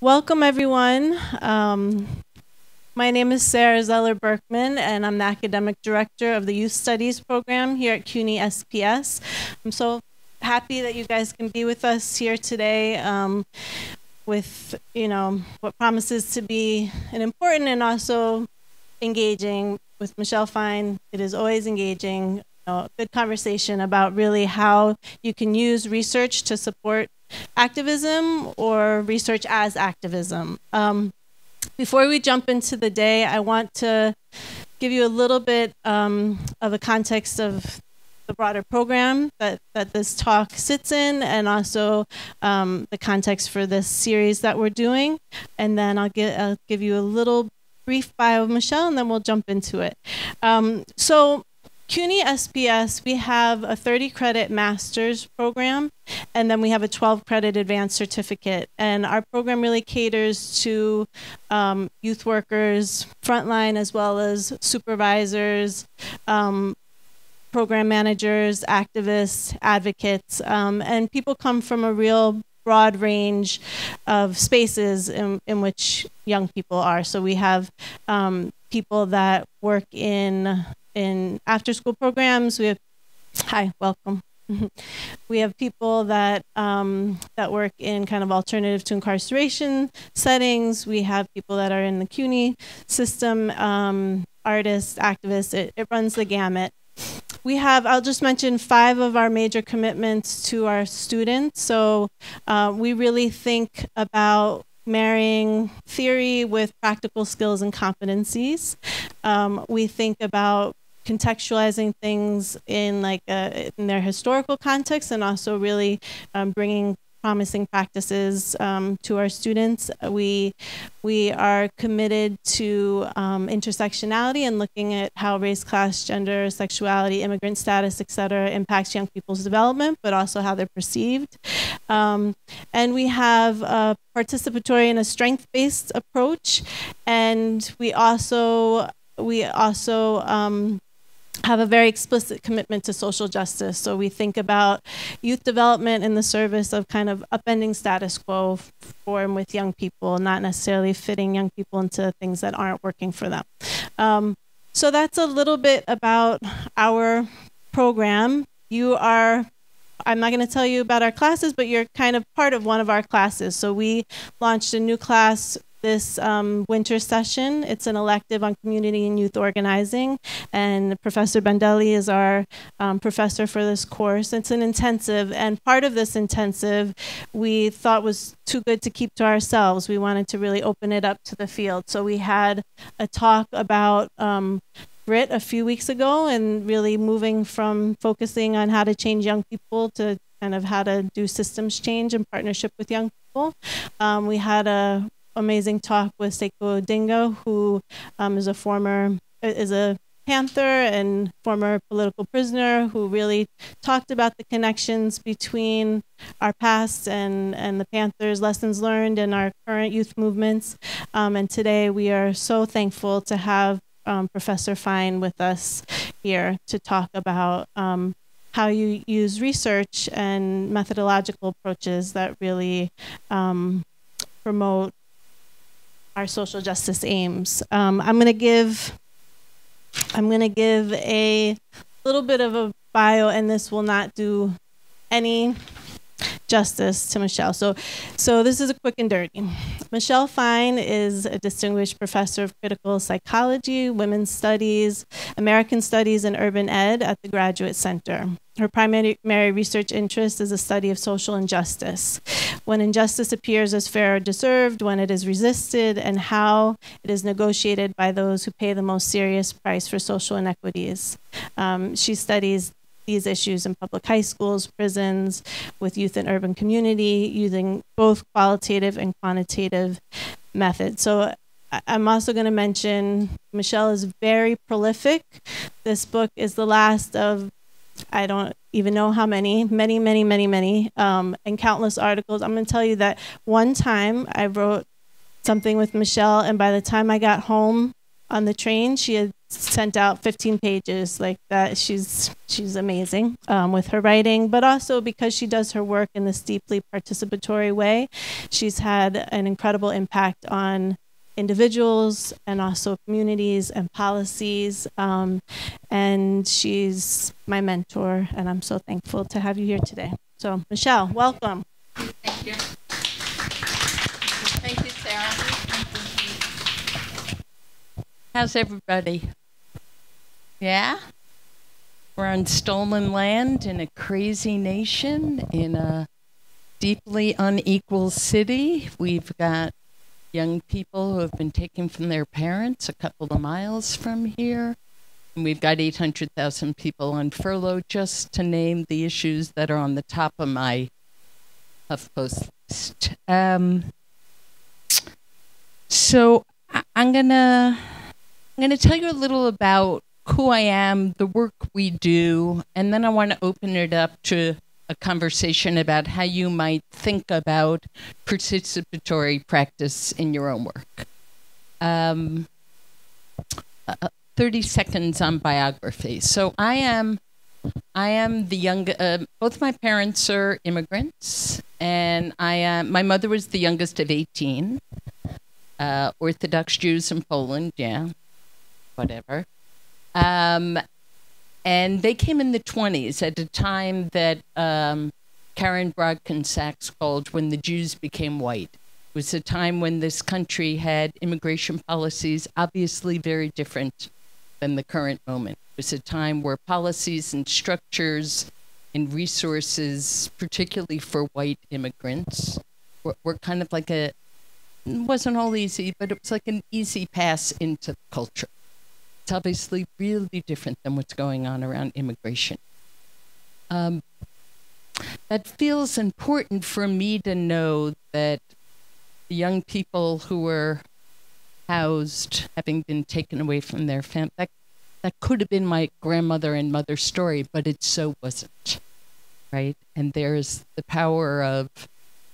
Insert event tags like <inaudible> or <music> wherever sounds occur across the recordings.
Welcome, everyone. Um, my name is Sarah Zeller Berkman, and I'm the academic director of the Youth Studies program here at CUNY SPS. I'm so happy that you guys can be with us here today um, with, you know, what promises to be an important and also engaging with Michelle Fine. It is always engaging, you know, good conversation about really how you can use research to support activism or research as activism. Um, before we jump into the day, I want to give you a little bit um, of a context of the broader program that, that this talk sits in and also um, the context for this series that we're doing. And then I'll, get, I'll give you a little brief bio of Michelle and then we'll jump into it. Um, so CUNY SPS, we have a 30 credit master's program, and then we have a 12 credit advanced certificate. And our program really caters to um, youth workers, frontline, as well as supervisors, um, program managers, activists, advocates, um, and people come from a real broad range of spaces in, in which young people are. So we have um, people that work in in after school programs. We have, hi, welcome. <laughs> we have people that um, that work in kind of alternative to incarceration settings. We have people that are in the CUNY system, um, artists, activists. It, it runs the gamut. We have, I'll just mention five of our major commitments to our students. So uh, we really think about marrying theory with practical skills and competencies. Um, we think about contextualizing things in like a, in their historical context and also really um, bringing promising practices um, to our students. We we are committed to um, intersectionality and looking at how race, class, gender, sexuality, immigrant status, etc., impacts young people's development, but also how they're perceived. Um, and we have a participatory and a strength-based approach, and we also we also um, have a very explicit commitment to social justice. So we think about youth development in the service of kind of upending status quo for with young people, not necessarily fitting young people into things that aren't working for them. Um, so that's a little bit about our program. You are I'm not going to tell you about our classes, but you're kind of part of one of our classes. So we launched a new class this um, winter session. It's an elective on community and youth organizing, and Professor Bandelli is our um, professor for this course. It's an intensive, and part of this intensive we thought was too good to keep to ourselves. We wanted to really open it up to the field. So we had a talk about um, grit a few weeks ago and really moving from focusing on how to change young people to kind of how to do systems change in partnership with young people. Um, we had a amazing talk with Sekou Odinga, who um, is a former is a Panther and former political prisoner who really talked about the connections between our past and, and the Panthers' lessons learned and our current youth movements. Um, and today we are so thankful to have um, Professor Fine with us here to talk about um, how you use research and methodological approaches that really um, promote our social justice aims. Um, I'm going to give I'm going to give a little bit of a bio, and this will not do any justice to Michelle. So, so this is a quick and dirty. Michelle Fine is a distinguished professor of critical psychology, women's studies, American studies, and urban ed at the Graduate Center. Her primary research interest is the study of social injustice. When injustice appears as fair or deserved, when it is resisted, and how it is negotiated by those who pay the most serious price for social inequities. Um, she studies these issues in public high schools, prisons, with youth and urban community, using both qualitative and quantitative methods. So I'm also going to mention Michelle is very prolific. This book is the last of, I don't even know how many, many, many, many, many, um, and countless articles. I'm going to tell you that one time I wrote something with Michelle, and by the time I got home, on the train, she had sent out 15 pages like that. She's she's amazing um, with her writing, but also because she does her work in this deeply participatory way, she's had an incredible impact on individuals and also communities and policies. Um, and she's my mentor, and I'm so thankful to have you here today. So, Michelle, welcome. Thank you. Thank you, Sarah. How's everybody? Yeah? We're on stolen land in a crazy nation, in a deeply unequal city. We've got young people who have been taken from their parents a couple of miles from here. And we've got 800,000 people on furlough, just to name the issues that are on the top of my HuffPost list. Um, so I'm gonna I'm gonna tell you a little about who I am, the work we do, and then I want to open it up to a conversation about how you might think about participatory practice in your own work. Um, uh, uh 30 seconds on biography. So I am I am the young. Uh, both my parents are immigrants, and I. My mother was the youngest of 18. Uh, Orthodox Jews in Poland, yeah, whatever. Um, and they came in the 20s at a time that um, Karen Brodkin Sacks called when the Jews became white. It was a time when this country had immigration policies obviously very different than the current moment. It was a time where policies and structures and resources, particularly for white immigrants, were, were kind of like a, it wasn't all easy, but it was like an easy pass into culture. It's obviously really different than what's going on around immigration. Um, that feels important for me to know that the young people who were housed, having been taken away from their family, that, that could have been my grandmother and mother's story, but it so wasn't, right? And there's the power of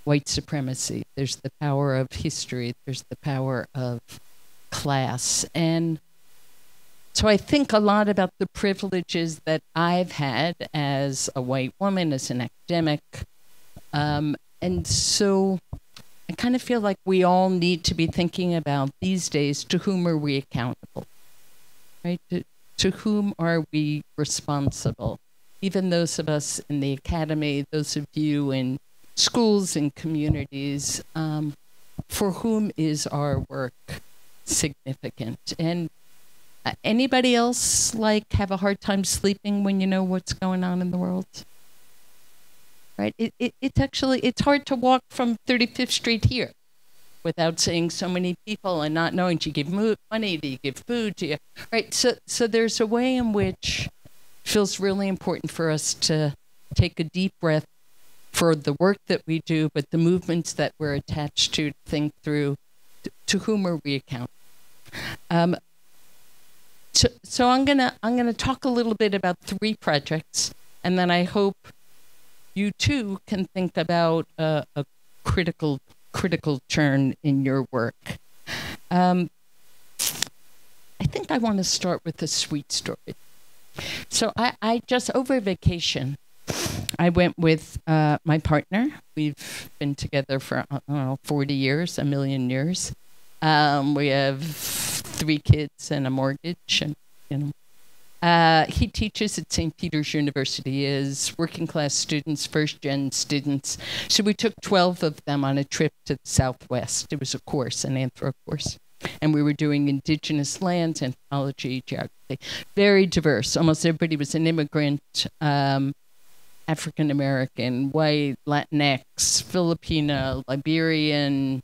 white supremacy, there's the power of history, there's the power of class. And so I think a lot about the privileges that I've had as a white woman, as an academic. Um, and so I kind of feel like we all need to be thinking about these days to whom are we accountable? Right? To, to whom are we responsible? Even those of us in the academy, those of you in schools and communities, um, for whom is our work significant? And anybody else like have a hard time sleeping when you know what's going on in the world? Right? It, it, it's actually it's hard to walk from 35th Street here without seeing so many people and not knowing do you give money, do you give food, do you right? So so there's a way in which feels really important for us to take a deep breath for the work that we do, but the movements that we're attached to, think through to, to whom are we accountable. Um, so, so I'm gonna I'm gonna talk a little bit about three projects, and then I hope you too can think about a, a critical critical turn in your work. Um, I think I want to start with a sweet story. So I, I just over vacation, I went with uh, my partner. We've been together for know, 40 years, a million years. Um, we have three kids and a mortgage, and you know. Uh, he teaches at St. Peter's University as working class students, first gen students. So we took 12 of them on a trip to the Southwest. It was a course, an anthro course. And we were doing indigenous lands, anthropology, geography. Very diverse. Almost everybody was an immigrant, um, African American, white, Latinx, Filipino, Liberian,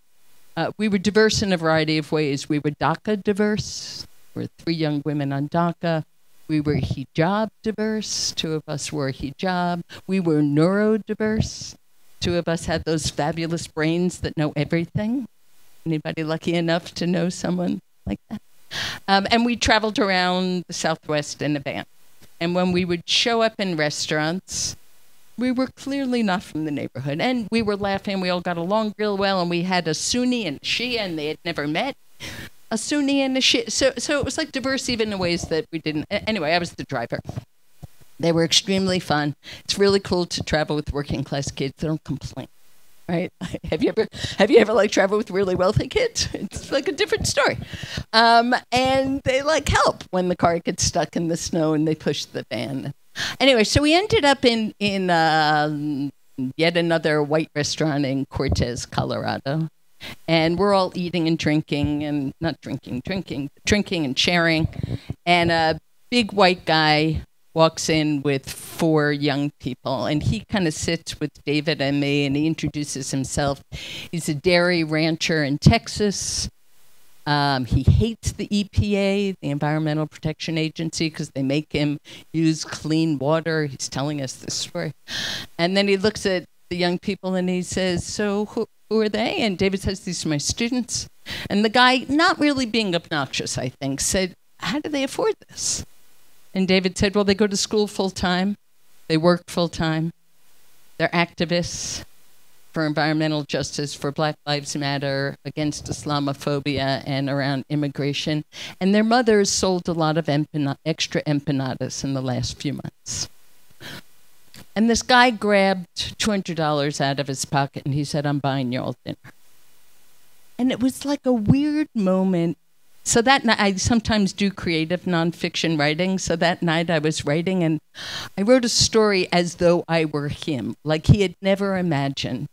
uh, we were diverse in a variety of ways. We were DACA diverse. We were three young women on DACA. We were hijab diverse. Two of us were hijab. We were neurodiverse. Two of us had those fabulous brains that know everything. Anybody lucky enough to know someone like that? Um, and we traveled around the Southwest in a van. And when we would show up in restaurants, we were clearly not from the neighborhood. And we were laughing. We all got along real well. And we had a Sunni and Shia, and they had never met. a Sunni and a Shia. So, so it was like diverse even in ways that we didn't. Anyway, I was the driver. They were extremely fun. It's really cool to travel with working class kids. They don't complain right? <laughs> Have you ever have you ever like traveled with really wealthy kids? <laughs> It's like a different story. Um, and they like help when the car gets stuck in the snow and they push the van. Anyway, so we ended up in in uh, yet another white restaurant in Cortez, Colorado. And we're all eating and drinking and not drinking, drinking, drinking and sharing. And a big white guy walks in with four young people and he kind of sits with David and me and he introduces himself. He's a dairy rancher in Texas. Um, he hates the EPA, the Environmental Protection Agency, because they make him use clean water. He's telling us this story. And then he looks at the young people and he says, So who, who are they? And David says, These are my students. And the guy, not really being obnoxious, I think, said, How do they afford this? And David said, Well, they go to school full time, they work full time, they're activists for environmental justice, for Black Lives Matter, against Islamophobia, and around immigration. And their mothers sold a lot of empana- extra empanadas in the last few months. And this guy grabbed $200 out of his pocket and he said, I'm buying you all dinner. And it was like a weird moment so that night, I sometimes do creative nonfiction writing. So that night I was writing and I wrote a story as though I were him, like he had never imagined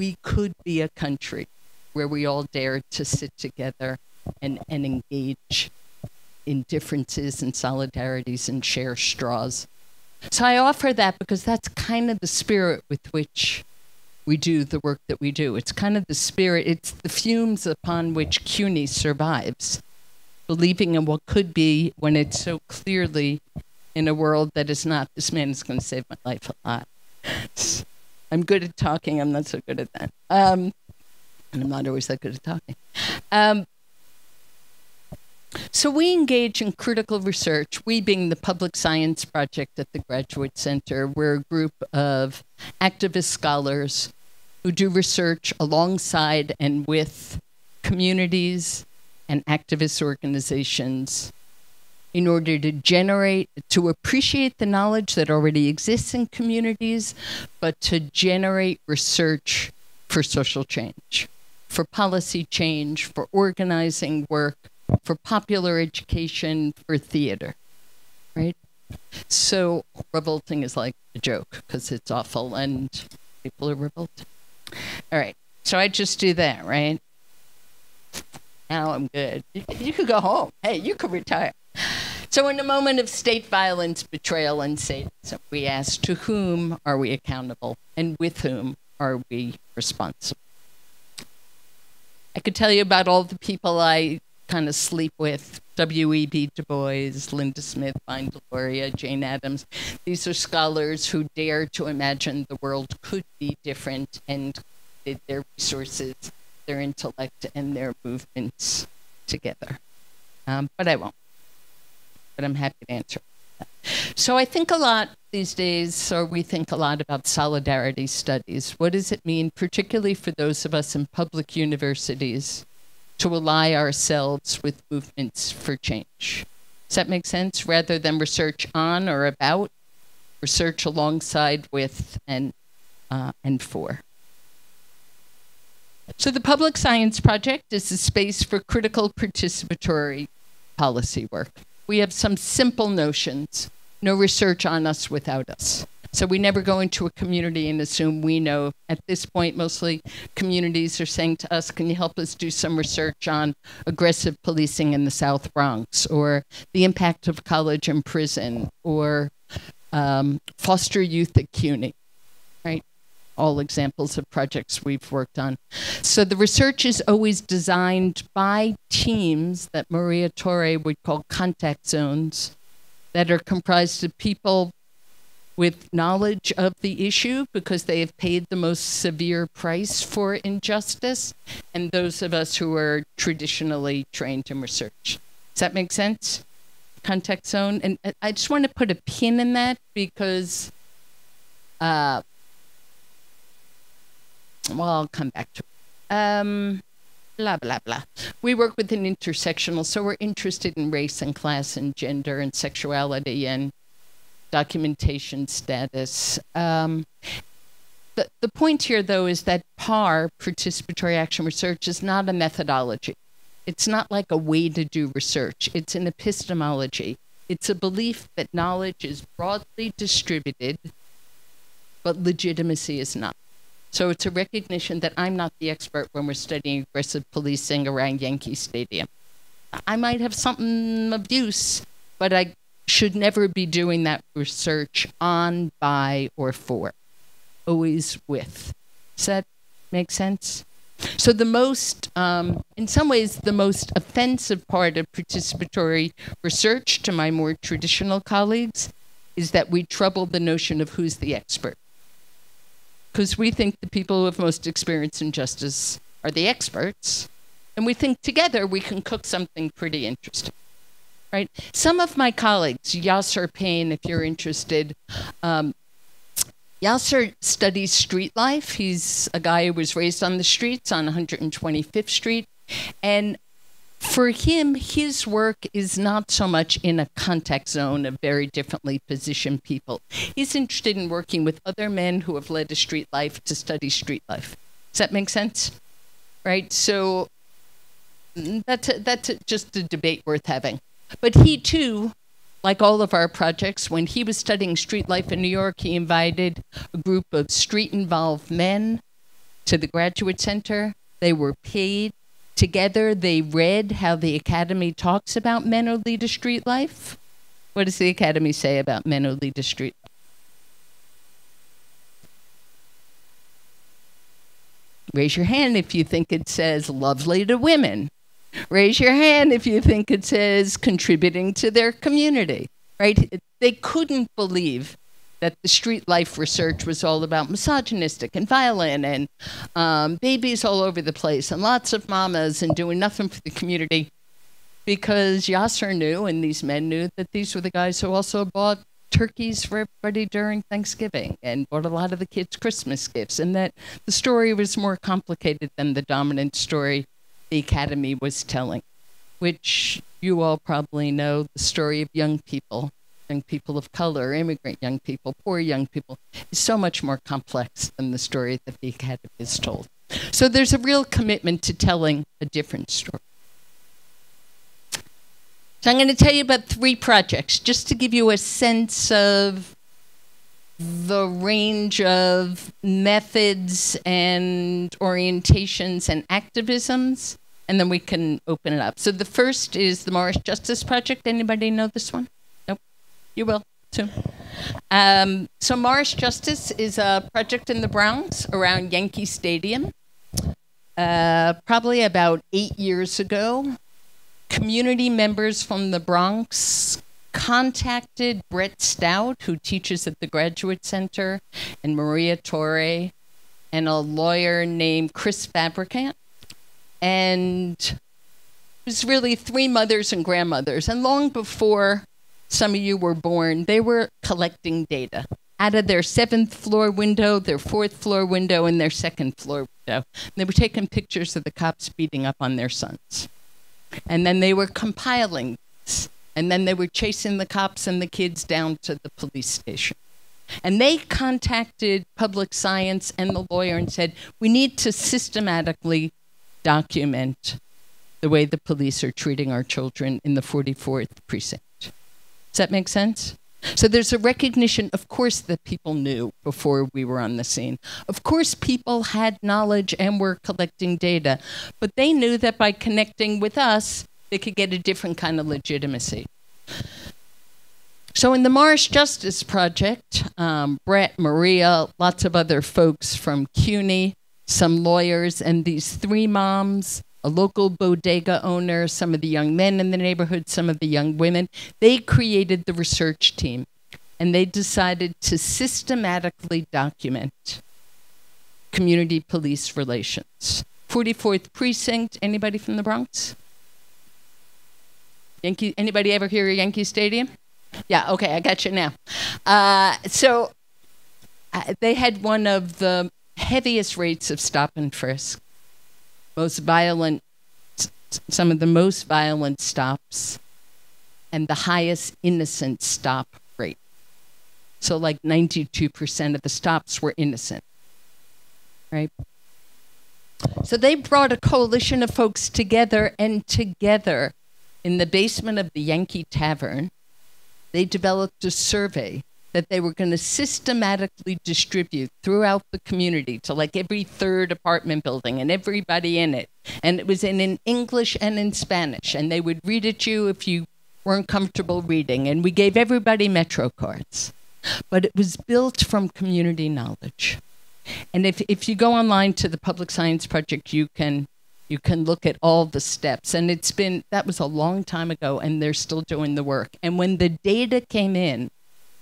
we could be a country where we all dared to sit together and, and engage in differences and solidarities and share straws. So I offer that because that's kind of the spirit with which we do the work that we do. It's kind of the spirit, it's the fumes upon which CUNY survives, believing in what could be when it's so clearly in a world that is not. This man is going to save my life a lot. <laughs> I'm good at talking, I'm not so good at that. Um, and I'm not always that good at talking. Um, so we engage in critical research, we being the Public Science Project at the Graduate Center. We're a group of activist scholars who do research alongside and with communities and activist organizations in order to generate, to appreciate the knowledge that already exists in communities, but to generate research for social change, for policy change, for organizing work, for popular education, for theater, right? So revolting is like a joke because it's awful and people are revolted. All right. So I just do that, right? Now I'm good. You, you could go home. Hey, you could retire. So, in a moment of state violence, betrayal, and sadism, we ask to whom are we accountable and with whom are we responsible? I could tell you about all the people I kind of sleep with W.E.B. Du Bois, Linda Smith, Vine Deloria, Jane Addams. These are scholars who dare to imagine the world could be different and did their resources, their intellect, and their movements together. Um, but I won't. But I'm happy to answer. So I think a lot these days, or we think a lot about solidarity studies. What does it mean, particularly for those of us in public universities, to ally ourselves with movements for change. Does that make sense? Rather than research on or about, research alongside with and uh, and for. So the Public Science Project is a space for critical participatory policy work. We have some simple notions. No research on us without us. So we never go into a community and assume we know. At this point, mostly communities are saying to us, Can you help us do some research on aggressive policing in the South Bronx or the impact of college and prison or um, foster youth at CUNY? Right? All examples of projects we've worked on. So the research is always designed by teams that Maria Torre would call contact zones that are comprised of people with knowledge of the issue because they have paid the most severe price for injustice, and those of us who are traditionally trained in research. Does that make sense? Context zone. And I just want to put a pin in that because, uh, well, I'll come back to it. Um, blah, blah, blah. We work with an intersectional, so we're interested in race and class and gender and sexuality and documentation status. Um, the, the point here, though, is that PAR, participatory action research, is not a methodology. It's not like a way to do research, it's an epistemology. It's a belief that knowledge is broadly distributed, but legitimacy is not. So it's a recognition that I'm not the expert when we're studying aggressive policing around Yankee Stadium. I might have something abuse, but I should never be doing that research on, by, or for. Always with. Does that make sense? So the most, um, in some ways, the most offensive part of participatory research to my more traditional colleagues is that we trouble the notion of who's the expert. Because we think the people who have most experience in justice are the experts, and we think together we can cook something pretty interesting. Right? Some of my colleagues, Yasser Payne, if you're interested, um, Yasser studies street life. He's a guy who was raised on the streets on 125th Street. And for him, his work is not so much in a contact zone of very differently positioned people. He's interested in working with other men who have led a street life to study street life. Does that make sense? Right? So mm, that's, a, that's a, just a debate worth having. But he too like all of our projects, when he was studying street life in New York, he invited a group of street involved men to the graduate center. They were paid. Together, they read how the Academy talks about men who lead a street life. What does the Academy say about men who lead a street life? Raise your hand if you think it says lovely to women. Raise your hand if you think it says contributing to their community, right? They couldn't believe that the street life research was all about misogynistic and violent and um, babies all over the place and lots of mamas and doing nothing for the community because Yasser knew and these men knew that these were the guys who also bought turkeys for everybody during Thanksgiving and bought a lot of the kids Christmas gifts and that the story was more complicated than the dominant story the Academy was telling, which you all probably know the story of young people, young people of color, immigrant young people, poor young people, is so much more complex than the story that the Academy is told. So there's a real commitment to telling a different story. So I'm going to tell you about three projects just to give you a sense of the range of methods and orientations and activisms and then we can open it up. So the first is the Morris Justice Project. Anybody know this one? Nope. You will soon. Um, so Morris Justice is a project in the Bronx around Yankee Stadium. Uh, probably about eight years ago, community members from the Bronx contacted Brett Stoudt, who teaches at the Graduate Center, and Maria Torre, and a lawyer named Chris Fabricant and it was really three mothers and grandmothers. And long before some of you were born, they were collecting data out of their seventh floor window, their fourth floor window, and their second floor window. And they were taking pictures of the cops beating up on their sons. And then they were compiling this. And then they were chasing the cops and the kids down to the police station. And they contacted public science and the lawyer and said, we need to systematically document the way the police are treating our children in the 44th precinct. Does that make sense? So there's a recognition, of course, that people knew before we were on the scene. Of course, people had knowledge and were collecting data, but they knew that by connecting with us, they could get a different kind of legitimacy. So in the Morris Justice Project, um, Brett, Maria, lots of other folks from CUNY some lawyers, and these three moms, a local bodega owner, some of the young men in the neighborhood, some of the young women, they created the research team. And they decided to systematically document community police relations. 44th precinct, anybody from the Bronx? Yankee, anybody ever hear of Yankee Stadium? Yeah, okay, I got you now. Uh, so uh, they had one of the heaviest rates of stop and frisk, most violent some of the most violent stops and the highest innocent stop rate. So, like 92% of the stops were innocent, right? So, they brought a coalition of folks together, and together in the basement of the Yankee Tavern, they developed a survey that they were going to systematically distribute throughout the community to like every third apartment building and everybody in it. And it was in, in English and in Spanish. And they would read it to you if you weren't comfortable reading. And we gave everybody Metro cards. But it was built from community knowledge. And if, if you go online to the Public Science Project, you can you can look at all the steps. And it's been that was a long time ago, and they're still doing the work. And when the data came in,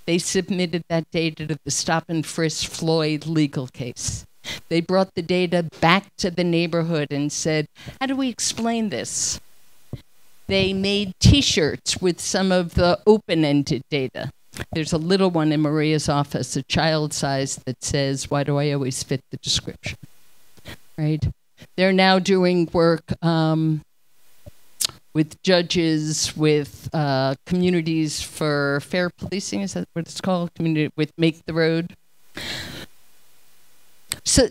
they submitted that data to the stop and frisk Floyd legal case. They brought the data back to the neighborhood and said, How do we explain this? They made t shirts with some of the open ended data. There's a little one in Maria's office, a child size, that says, Why do I always fit the description? Right? They're now doing work um, with judges, with uh, communities for fair policing. Is that what it's called? Community with Make the Road. So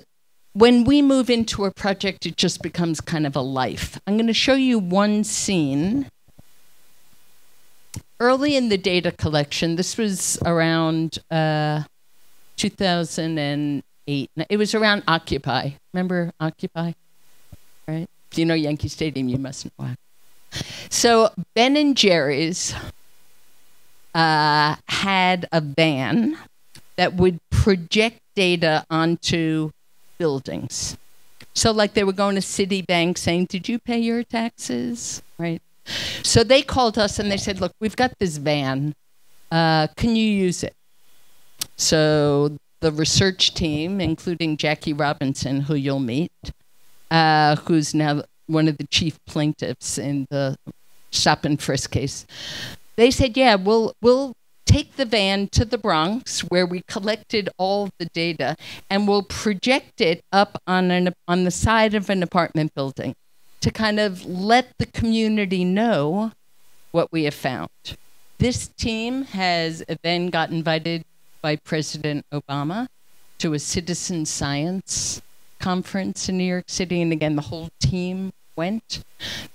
when we move into a project, it just becomes kind of a life. I'm going to show you one scene. Early in the data collection, this was around uh, 2008. It was around Occupy. Remember Occupy? Right? If you know Yankee Stadium, you must know. So Ben and Jerry's uh, had a van that would project data onto buildings. So, like they were going to Citibank saying, Did you pay your taxes? Right. So they called us and they said, Look, we've got this van. Uh, can you use it? So the research team, including Jackie Robinson, who you'll meet, uh, who's now one of the chief plaintiffs in the stop and frisk case. They said, "Yeah, we'll we'll take the van to the Bronx where we collected all the data and we'll project it up on an on the side of an apartment building to kind of let the community know what we have found." This team has then got invited by President Obama to a citizen science conference in New York City. And again, the whole team went.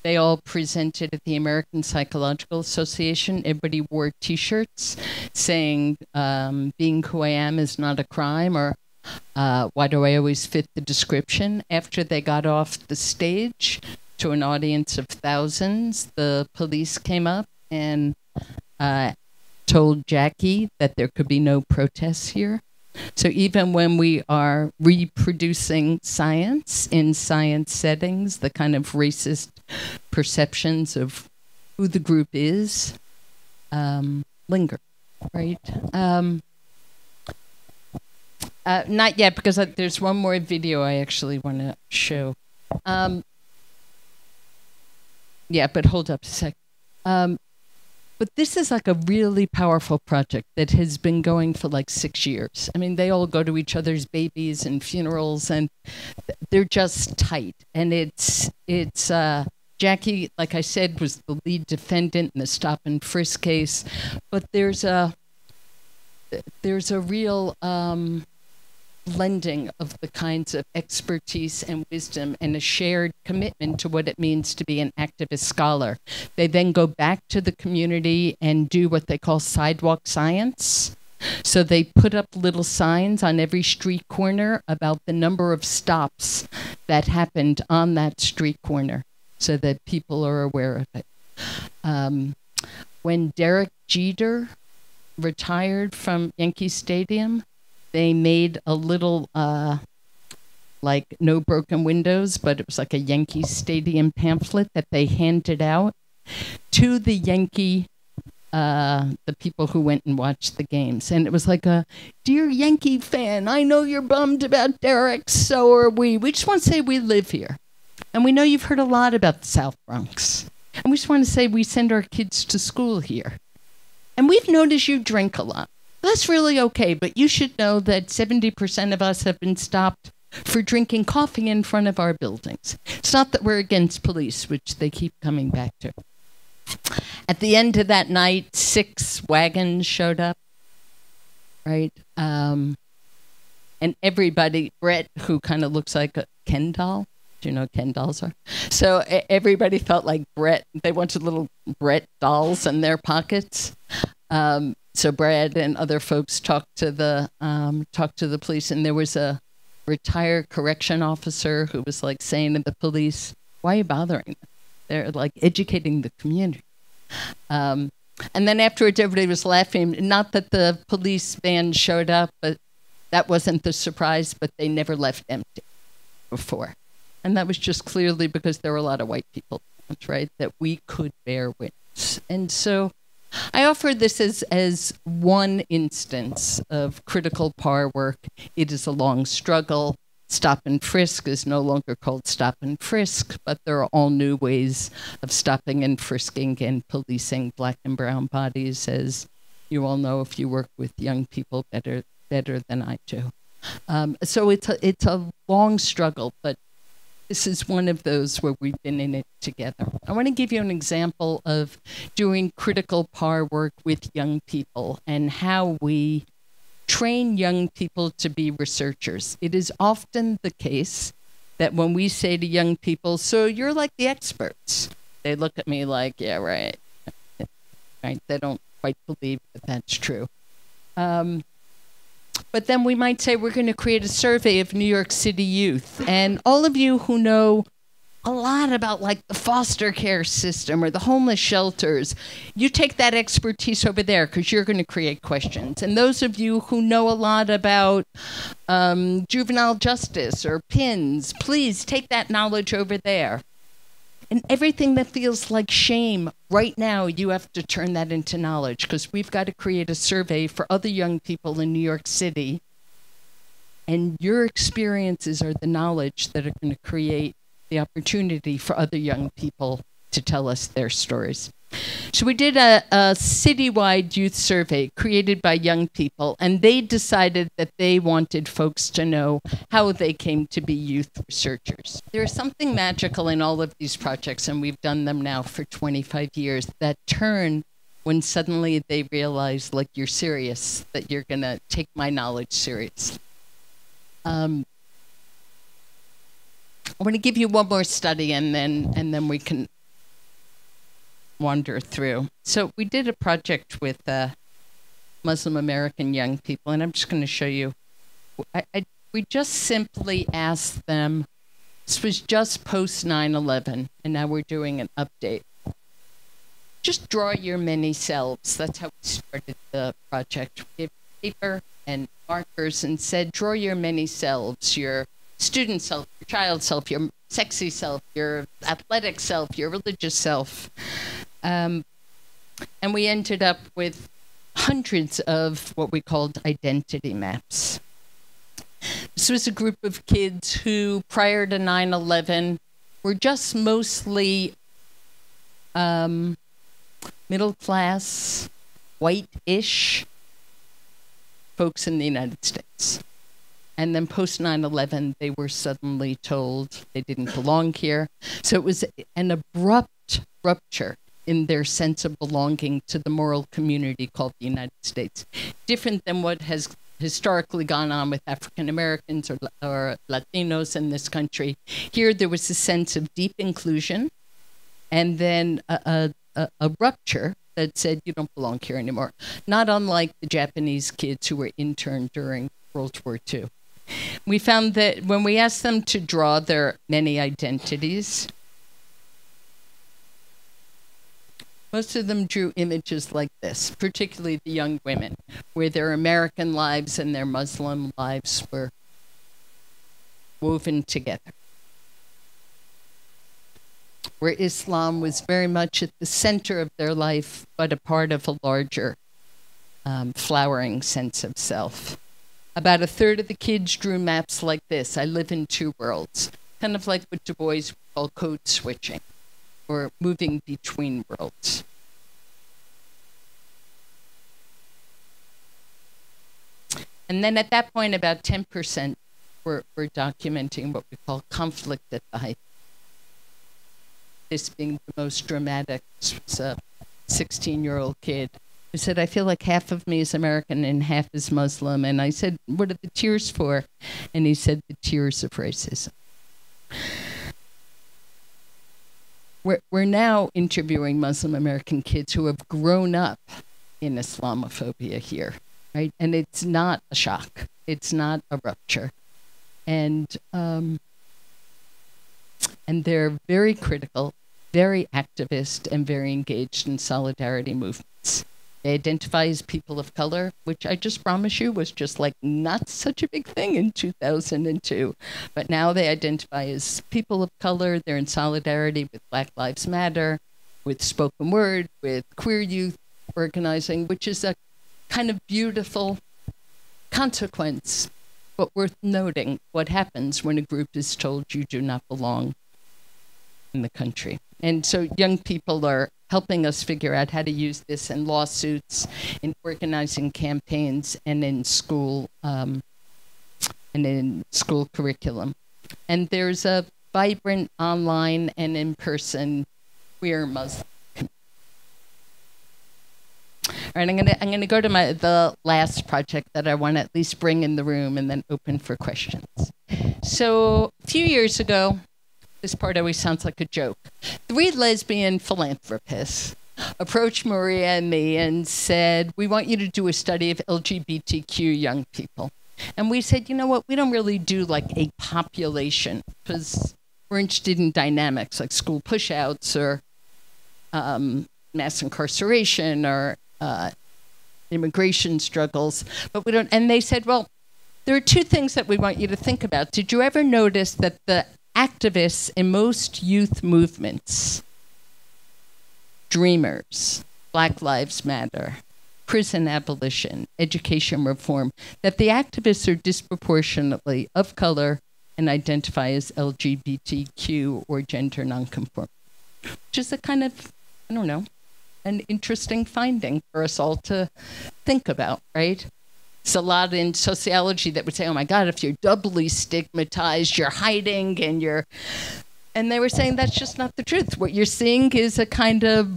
They all presented at the American Psychological Association. Everybody wore t shirts saying, um, Being who I am is not a crime, or uh, Why do I always fit the description? After they got off the stage to an audience of thousands, the police came up and uh, told Jackie that there could be no protests here. So even when we are reproducing science in science settings, the kind of racist perceptions of who the group is um, linger, right? Um, uh, not yet, because uh, there's one more video I actually want to show. Um, yeah, but hold up a sec. But this is like a really powerful project that has been going for like six years. I mean, they all go to each other's babies and funerals, and they're just tight. And it's it's uh, Jackie, like I said, was the lead defendant in the stop and frisk case, but there's a there's a real um, blending of the kinds of expertise and wisdom and a shared commitment to what it means to be an activist scholar. They then go back to the community and do what they call sidewalk science. So they put up little signs on every street corner about the number of stops that happened on that street corner so that people are aware of it. Um, when Derek Jeter retired from Yankee Stadium, they made a little uh, like no broken windows, but it was like a Yankee Stadium pamphlet that they handed out to the Yankee uh, the people who went and watched the games. And it was like a dear Yankee fan, I know you're bummed about Derek, so are we. We just want to say we live here. And we know you've heard a lot about the South Bronx. And we just want to say we send our kids to school here. And we've noticed you drink a lot that's really okay. But you should know that 70% of us have been stopped for drinking coffee in front of our buildings. It's not that we're against police, which they keep coming back to. At the end of that night, six wagons showed up, right? Um, and everybody, Brett, who kind of looks like a Ken doll, do you know Ken dolls are? So everybody felt like Brett. They wanted little Brett dolls in their pockets. Um, so Brad and other folks talked to the um, talked to the police, and there was a retired correction officer who was like saying to the police, "Why are you bothering them? They're like educating the community." Um, and then afterwards, everybody was laughing. Not that the police van showed up, but that wasn't the surprise. But they never left empty before, and that was just clearly because there were a lot of white people, right? That we could bear witness, and so I offer this as, as one instance of critical par work. It is a long struggle. Stop and frisk is no longer called stop and frisk, but there are all new ways of stopping and frisking and policing black and brown bodies, as you all know if you work with young people better better than I do. Um, so it's a, it's a long struggle, but this is one of those where we've been in it together. I want to give you an example of doing critical par work with young people and how we train young people to be researchers. It is often the case that when we say to young people, So you're like the experts, they look at me like, Yeah, right. <laughs> right? They don't quite believe that that's true. Um, but then we might say we're going to create a survey of New York City youth. And all of you who know a lot about like the foster care system or the homeless shelters, you take that expertise over there because you're going to create questions. And those of you who know a lot about um, juvenile justice or PINS, please take that knowledge over there. And everything that feels like shame right now, you have to turn that into knowledge because we've got to create a survey for other young people in New York City. And your experiences are the knowledge that are going to create the opportunity for other young people to tell us their stories. So we did a, a, citywide youth survey created by young people, and they decided that they wanted folks to know how they came to be youth researchers. There's something magical in all of these projects, and we've done them now for 25 years, that turn when suddenly they realize, like, you're serious, that you're going to take my knowledge seriously. Um, I want to give you one more study, and then and then we can wander through. So we did a project with uh, Muslim American young people, and I'm just going to show you. I, I, we just simply asked them. This was just post 9/11, and now we're doing an update. Just draw your many selves. That's how we started the project. We gave paper and markers and said, draw your many selves. Your student self, your child self, your sexy self, your athletic self, your religious self. Um, and we ended up with hundreds of what we called identity maps. This was a group of kids who, prior to 9 11, were just mostly um, middle class, white ish folks in the United States. And then post 9 11, they were suddenly told they didn't belong here. So it was an abrupt rupture in their sense of belonging to the moral community called the United States. Different than what has historically gone on with African Americans or, or Latinos in this country. Here, there was a sense of deep inclusion and then a, a, a rupture that said, you don't belong here anymore. Not unlike the Japanese kids who were interned during World War II. We found that when we asked them to draw their many identities, Most of them drew images like this, particularly the young women, where their American lives and their Muslim lives were woven together. Where Islam was very much at the center of their life, but a part of a larger um, flowering sense of self. About a third of the kids drew maps like this I live in two worlds, kind of like what Du Bois called code switching or moving between worlds. And then at that point, about 10% we're, we're documenting what we call conflict at. This being the most dramatic. It's a 16 year old kid who said, I feel like half of me is American and half is Muslim. And I said, What are the tears for? And he said, The tears of racism. We're, we're now interviewing Muslim American kids who have grown up in Islamophobia here, right? And it's not a shock, it's not a rupture. And, um, and they're very critical, very activist, and very engaged in solidarity movements. They identify as people of color, which I just promise you was just like not such a big thing in 2002. But now they identify as people of color. They're in solidarity with Black Lives Matter, with spoken word, with queer youth organizing, which is a kind of beautiful consequence, but worth noting what happens when a group is told you do not belong in the country. And so young people are helping us figure out how to use this in lawsuits, in organizing campaigns, and in school um, and in school curriculum. And there's a vibrant online and in-person queer Muslim. All right, I'm gonna I'm gonna go to my the last project that I want to at least bring in the room and then open for questions. So a few years ago, this part always sounds like a joke. Three lesbian philanthropists approached Maria and me and said, We want you to do a study of LGBTQ young people. And we said, You know what? We don't really do like a population because we're interested in dynamics like school pushouts or um, mass incarceration or uh, immigration struggles. But we don't. And they said, Well, there are two things that we want you to think about. Did you ever notice that the activists in most youth movements, dreamers, Black Lives Matter, prison abolition, education reform, that the activists are disproportionately of color and identify as LGBTQ or gender nonconform, which is a kind of, I don't know, an interesting finding for us all to think about, right? It's a lot in sociology that would say, oh my God, if you're doubly stigmatized, you're hiding and you're. And they were saying that's just not the truth. What you're seeing is a kind of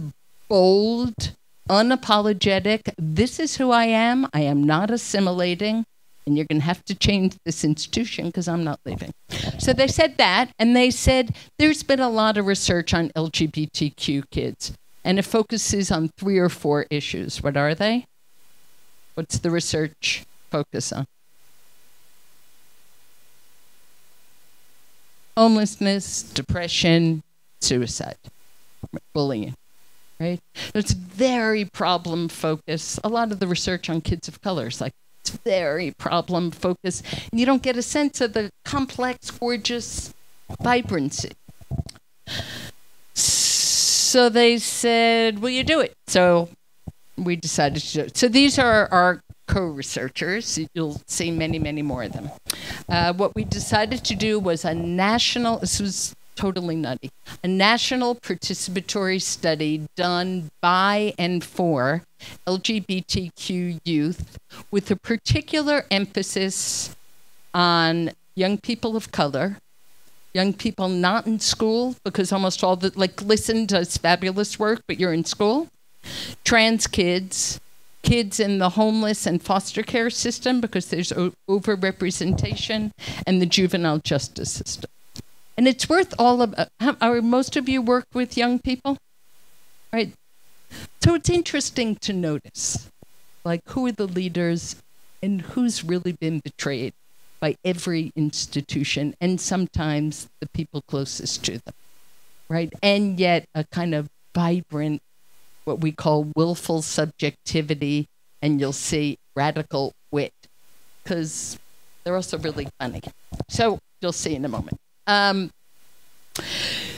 bold, unapologetic, this is who I am. I am not assimilating. And you're going to have to change this institution because I'm not leaving. So they said that. And they said there's been a lot of research on LGBTQ kids. And it focuses on three or four issues. What are they? What's the research focus on? Homelessness, depression, suicide, bullying, right? It's very problem focused. A lot of the research on kids of color is like it's very problem focused, and you don't get a sense of the complex, gorgeous vibrancy. So they said, "Will you do it?" So we decided to do. So these are our co-researchers. You'll see many, many more of them. Uh, what we decided to do was a national. This was totally nutty. A national participatory study done by and for LGBTQ youth, with a particular emphasis on young people of color, young people not in school, because almost all the like GLSEN does fabulous work, but you're in school trans kids, kids in the homeless and foster care system because there's overrepresentation, and the juvenile justice system. And it's worth all of. Uh, are most of you work with young people, right? So it's interesting to notice, like who are the leaders, and who's really been betrayed by every institution, and sometimes the people closest to them, right? And yet a kind of vibrant what we call willful subjectivity, and you'll see radical wit, because they're also really funny. So you'll see in a moment. Um,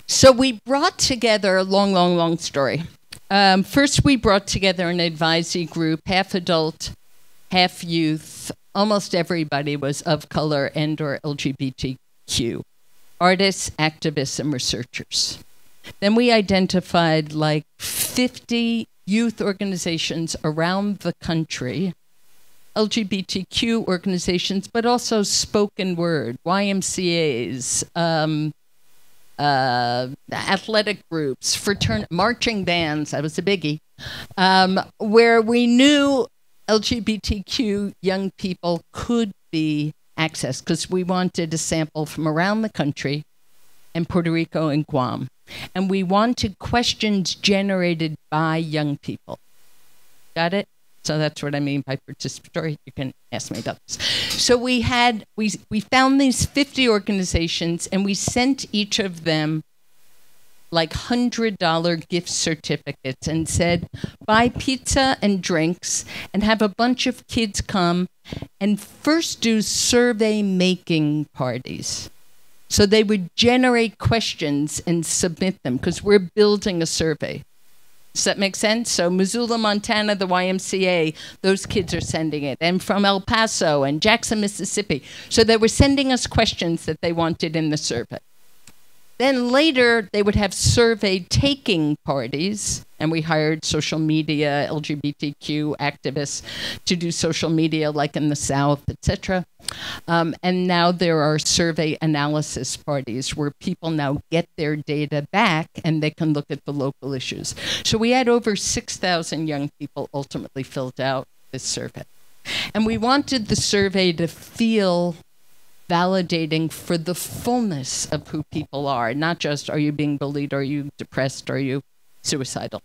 so we brought together a long, long, long story. Um, first, we brought together an advisory group, half adult, half youth. Almost everybody was of color and or LGBTQ. Artists, activists, and researchers. Then we identified like 50 youth organizations around the country, LGBTQ organizations, but also spoken word, YMCA's, um, uh, athletic groups, fratern- marching bands. That was a biggie, um, where we knew LGBTQ young people could be accessed because we wanted a sample from around the country and Puerto Rico and Guam. And we wanted questions generated by young people. Got it? So that's what I mean by participatory. You can ask me about this. So we had we we found these 50 organizations and we sent each of them like $100 gift certificates and said, buy pizza and drinks and have a bunch of kids come and first do survey making parties. So they would generate questions and submit them because we're building a survey. Does that make sense? So Missoula, Montana, the YMCA, those kids are sending it. And from El Paso and Jackson, Mississippi. So they were sending us questions that they wanted in the survey. Then later, they would have survey taking parties, and we hired social media, LGBTQ activists to do social media, like in the South, etc. Um, and now there are survey analysis parties where people now get their data back and they can look at the local issues. So we had over 6,000 young people ultimately filled out this survey. And we wanted the survey to feel validating for the fullness of who people are, not just are you being bullied, are you depressed, are you suicidal.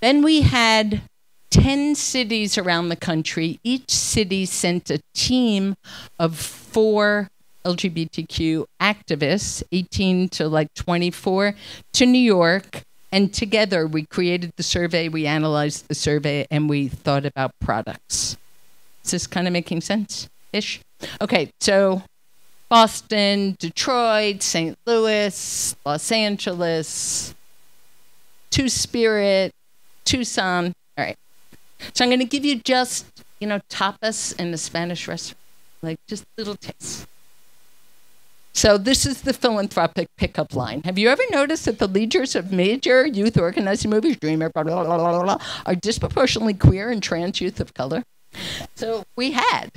Then we had 10 cities around the country. Each city sent a team of four LGBTQ activists, 18 to like 24, to New York. And together we created the survey, we analyzed the survey, and we thought about products. Is this kind of making sense ish? Okay, so Boston, Detroit, St. Louis, Los Angeles, Two Spirit, Tucson. All right. So I'm going to give you just, you know, tapas in the Spanish restaurant, like just little tastes. So this is the philanthropic pickup line. Have you ever noticed that the leaders of major youth organizing movies, Dreamer, blah, blah, blah, blah, blah, are disproportionately queer and trans youth of color? So we had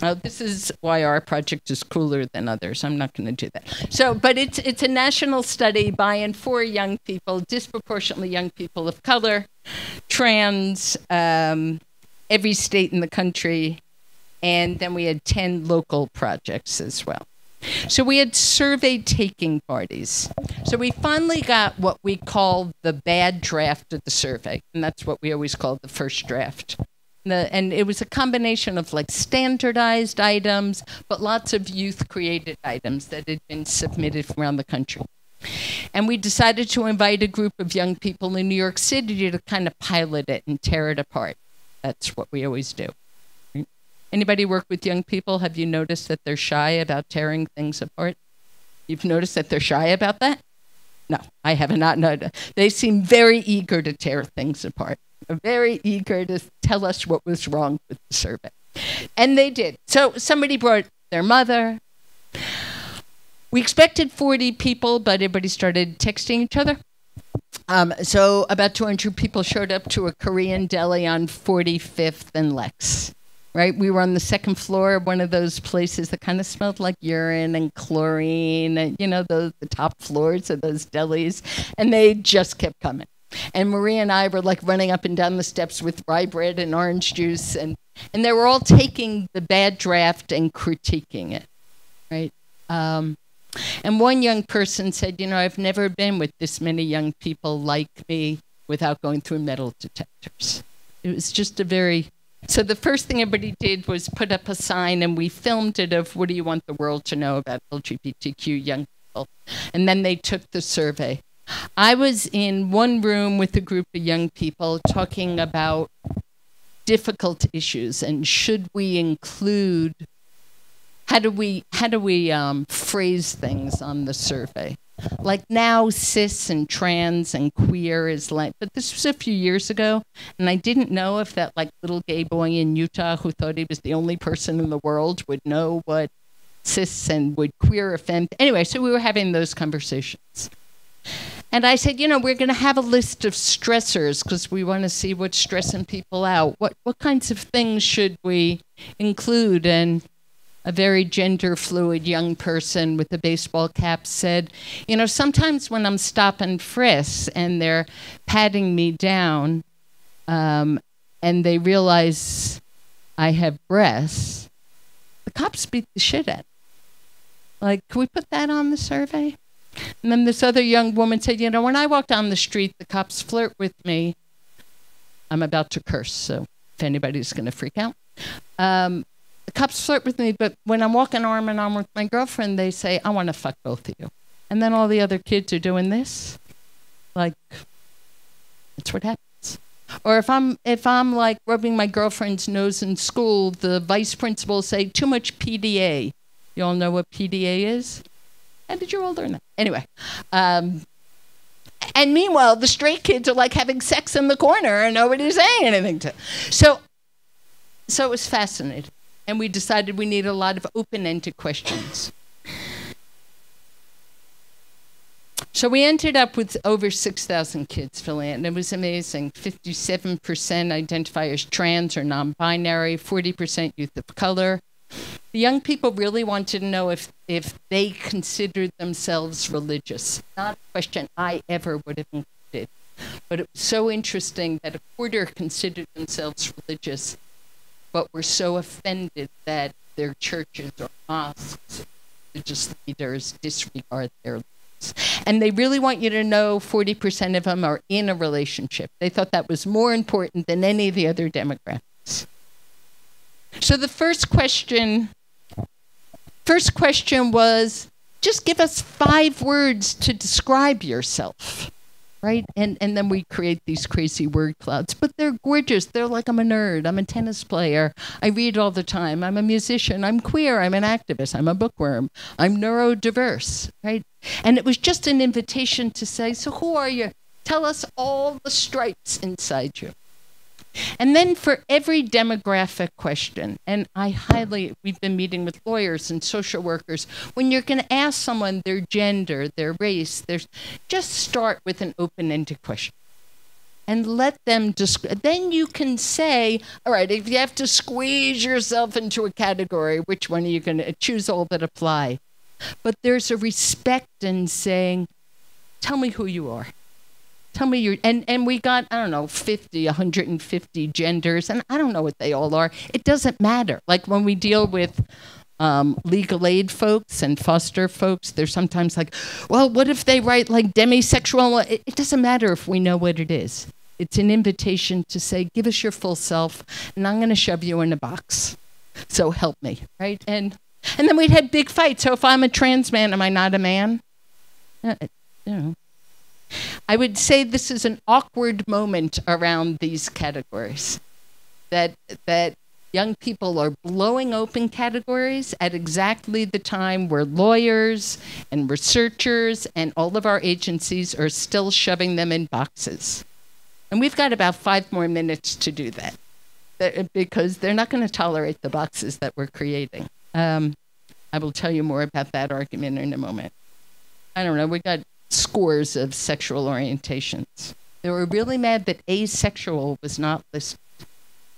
Oh, this is why our project is cooler than others. I'm not going to do that. So, but it's it's a national study by and for young people, disproportionately young people of color, trans, um, every state in the country, and then we had ten local projects as well. So we had survey taking parties. So we finally got what we call the bad draft of the survey, and that's what we always call the first draft. The, and it was a combination of like standardized items, but lots of youth created items that had been submitted from around the country. And we decided to invite a group of young people in New York City to kind of pilot it and tear it apart. That's what we always do. Anybody work with young people? Have you noticed that they're shy about tearing things apart? You've noticed that they're shy about that? No, I have not noticed. They seem very eager to tear things apart very eager to tell us what was wrong with the survey. And they did. So somebody brought their mother. We expected 40 people, but everybody started texting each other. Um, so about 200 people showed up to a Korean deli on 45th and Lex. Right, we were on the second floor of one of those places that kind of smelled like urine and chlorine, and you know the the top floors of those delis, and they just kept coming. And Maria and I were like running up and down the steps with rye bread and orange juice, and, and they were all taking the bad draft and critiquing it, right? Um, and one young person said, You know, I've never been with this many young people like me without going through metal detectors. It was just a very so the first thing everybody did was put up a sign and we filmed it of what do you want the world to know about LGBTQ young people. And then they took the survey. I was in one room with a group of young people talking about difficult issues and should we include how do we how do we um, phrase things on the survey? Like now cis and trans and queer is like but this was a few years ago and i didn't know if that like little gay boy in utah who thought he was the only person in the world would know what cis and would queer offend anyway so we were having those conversations And I said, you know, we're going to have a list of stressors because we want to see what's stressing people out. What what kinds of things should we include? And a very gender fluid young person with a baseball cap said, you know, sometimes when I'm stopping frisk and they're patting me down, um, and they realize I have breasts, the cops beat the shit out. Like, can we put that on the survey? And then this other young woman said, You know, when I walk down the street, the cops flirt with me. I'm about to curse, so if anybody's going to freak out. Um, the cops flirt with me, but when I'm walking arm in arm with my girlfriend, they say, I want to fuck both of you. And then all the other kids are doing this. Like, that's what happens. Or if I'm if I'm like rubbing my girlfriend's nose in school, the vice principal say too much PDA. You all know what PDA is? How did you all learn that? Anyway, um, and meanwhile, the straight kids are like having sex in the corner and nobody's saying anything to. So, so it was fascinating, and we decided we need a lot of open-ended questions. So we ended up with over 6,000 kids filling it, and it was amazing. 57% identify as trans or non binary, 40% youth of color. The young people really wanted to know if, if they considered themselves religious. Not a question I ever would have included. But it was so interesting that a quarter considered themselves religious, but were so offended that their churches or mosques, religious leaders disregard their lives. and they really want you to know 40% of them are in a relationship. They thought that was more important than any of the other demographics. So the first question first question was just give us five words to describe yourself right? And and then we create these crazy word clouds, but they're gorgeous. They're like I'm a nerd, I'm a tennis player, I read all the time, I'm a musician, I'm queer, I'm an activist, I'm a bookworm, I'm neurodiverse, right? And it was just an invitation to say, so who are you? Tell us all the stripes inside you. And then for every demographic question, and I highly, we've been meeting with lawyers and social workers, when you're going to ask someone their gender, their race, there's, just start with an open ended question and let them describe. Then you can say, all right, if you have to squeeze yourself into a category, which one are you going to choose all that apply? But there's a respect in saying, tell me who you are tell me your and and we got i don't know 50 150 genders and i don't know what they all are. It doesn't matter. Like when we deal with um, legal aid folks and foster folks they're sometimes like well what if they write like demisexual? It, it doesn't matter if we know what it is. It's an invitation to say give us your full self and i'm going to shove you in a box. So help me right? And and then we'd have big fights. So if i'm a trans man am i not a man? Uh, you know I would say this is an awkward moment around these categories. That that young people are blowing open categories at exactly the time where lawyers and researchers and all of our agencies are still shoving them in boxes. And we've got about five more minutes to do that because they're not going to tolerate the boxes that we're creating. Um, I will tell you more about that argument in a moment. I don't know, we got scores of sexual orientations. They were really mad that asexual was not listed.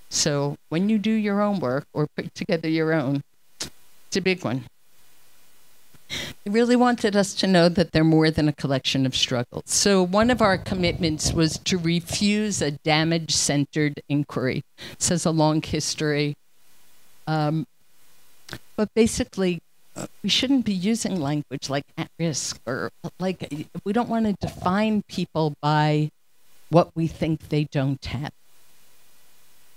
So when you do your own work or put together your own, it's a big one. They really wanted us to know that they're more than a collection of struggles. So, one of our commitments was to refuse a damage centered inquiry. Says a long history. Um, but basically, we shouldn't be using language like at risk or like we don't want to define people by what we think they don't have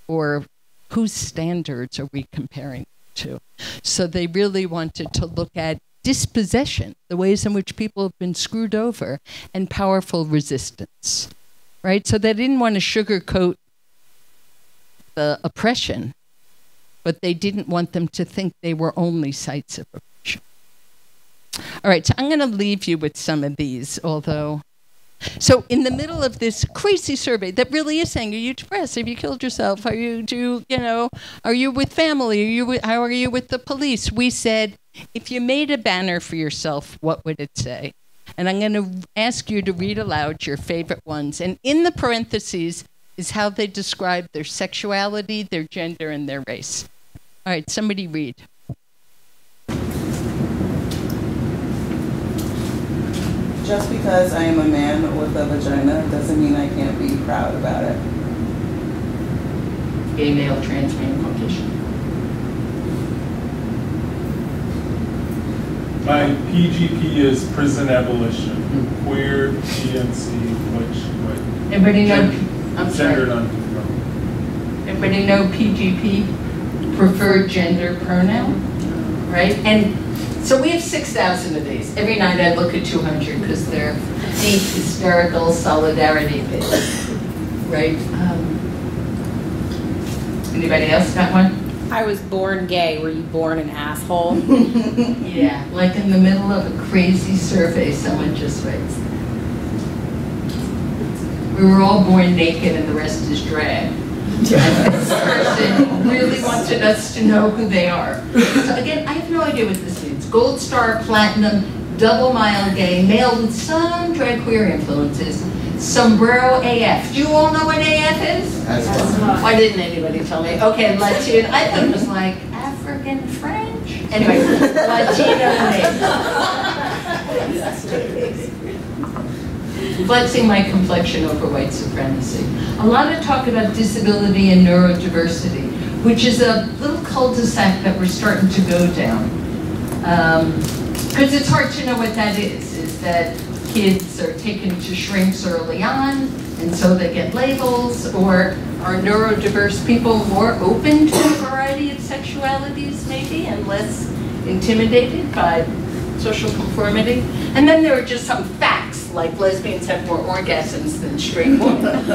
or whose standards are we comparing to so they really wanted to look at dispossession the ways in which people have been screwed over and powerful resistance right so they didn't want to sugarcoat the oppression but they didn't want them to think they were only sites of oppression. All right, so I'm going to leave you with some of these, although. So, in the middle of this crazy survey that really is saying, are you depressed? Have you killed yourself? Are you, do you, you know, are you with family? Are you, with, how are you with the police? We said, if you made a banner for yourself, what would it say? And I'm going to ask you to read aloud your favorite ones. And in the parentheses is how they describe their sexuality, their gender, and their race. All right, somebody read. Just because I am a man with a vagina doesn't mean I can't be proud about it. Gay male, trans man, Caucasian. My PGP is prison abolition, hmm. queer, PNC, which, what? Everybody know? I'm Gender sorry. non-conforming. Everybody know PGP, preferred gender pronoun, right? And so we have 6,000 of these. Every night I look at 200 because they're deep, hysterical, solidarity based, right? Um, anybody else got one? I was born gay. Were you born an asshole? <laughs> Yeah, like in the middle of a crazy survey, someone just writes. We were all born naked and the rest is drag. And this person really wanted us to know who they are. So again, I have no idea what this means. Gold star, platinum, double mile gay, male with some drag queer influences, sombrero AF. Do you all know what AF is? Why didn't anybody tell me? Okay, Latino. I thought it was like African French. Anyway, <laughs> Latino name. Flexing my complexion over white supremacy. A lot of talk about disability and neurodiversity, which is a little cul-de-sac that we're starting to go down. Um, because it's hard to know what that is. Is that kids are taken to shrinks early on, and so they get labels, or are neurodiverse people more open to a variety of sexualities, maybe, and less intimidated by social conformity? And then there are just some facts, like lesbians have more orgasms than straight women. <laughs>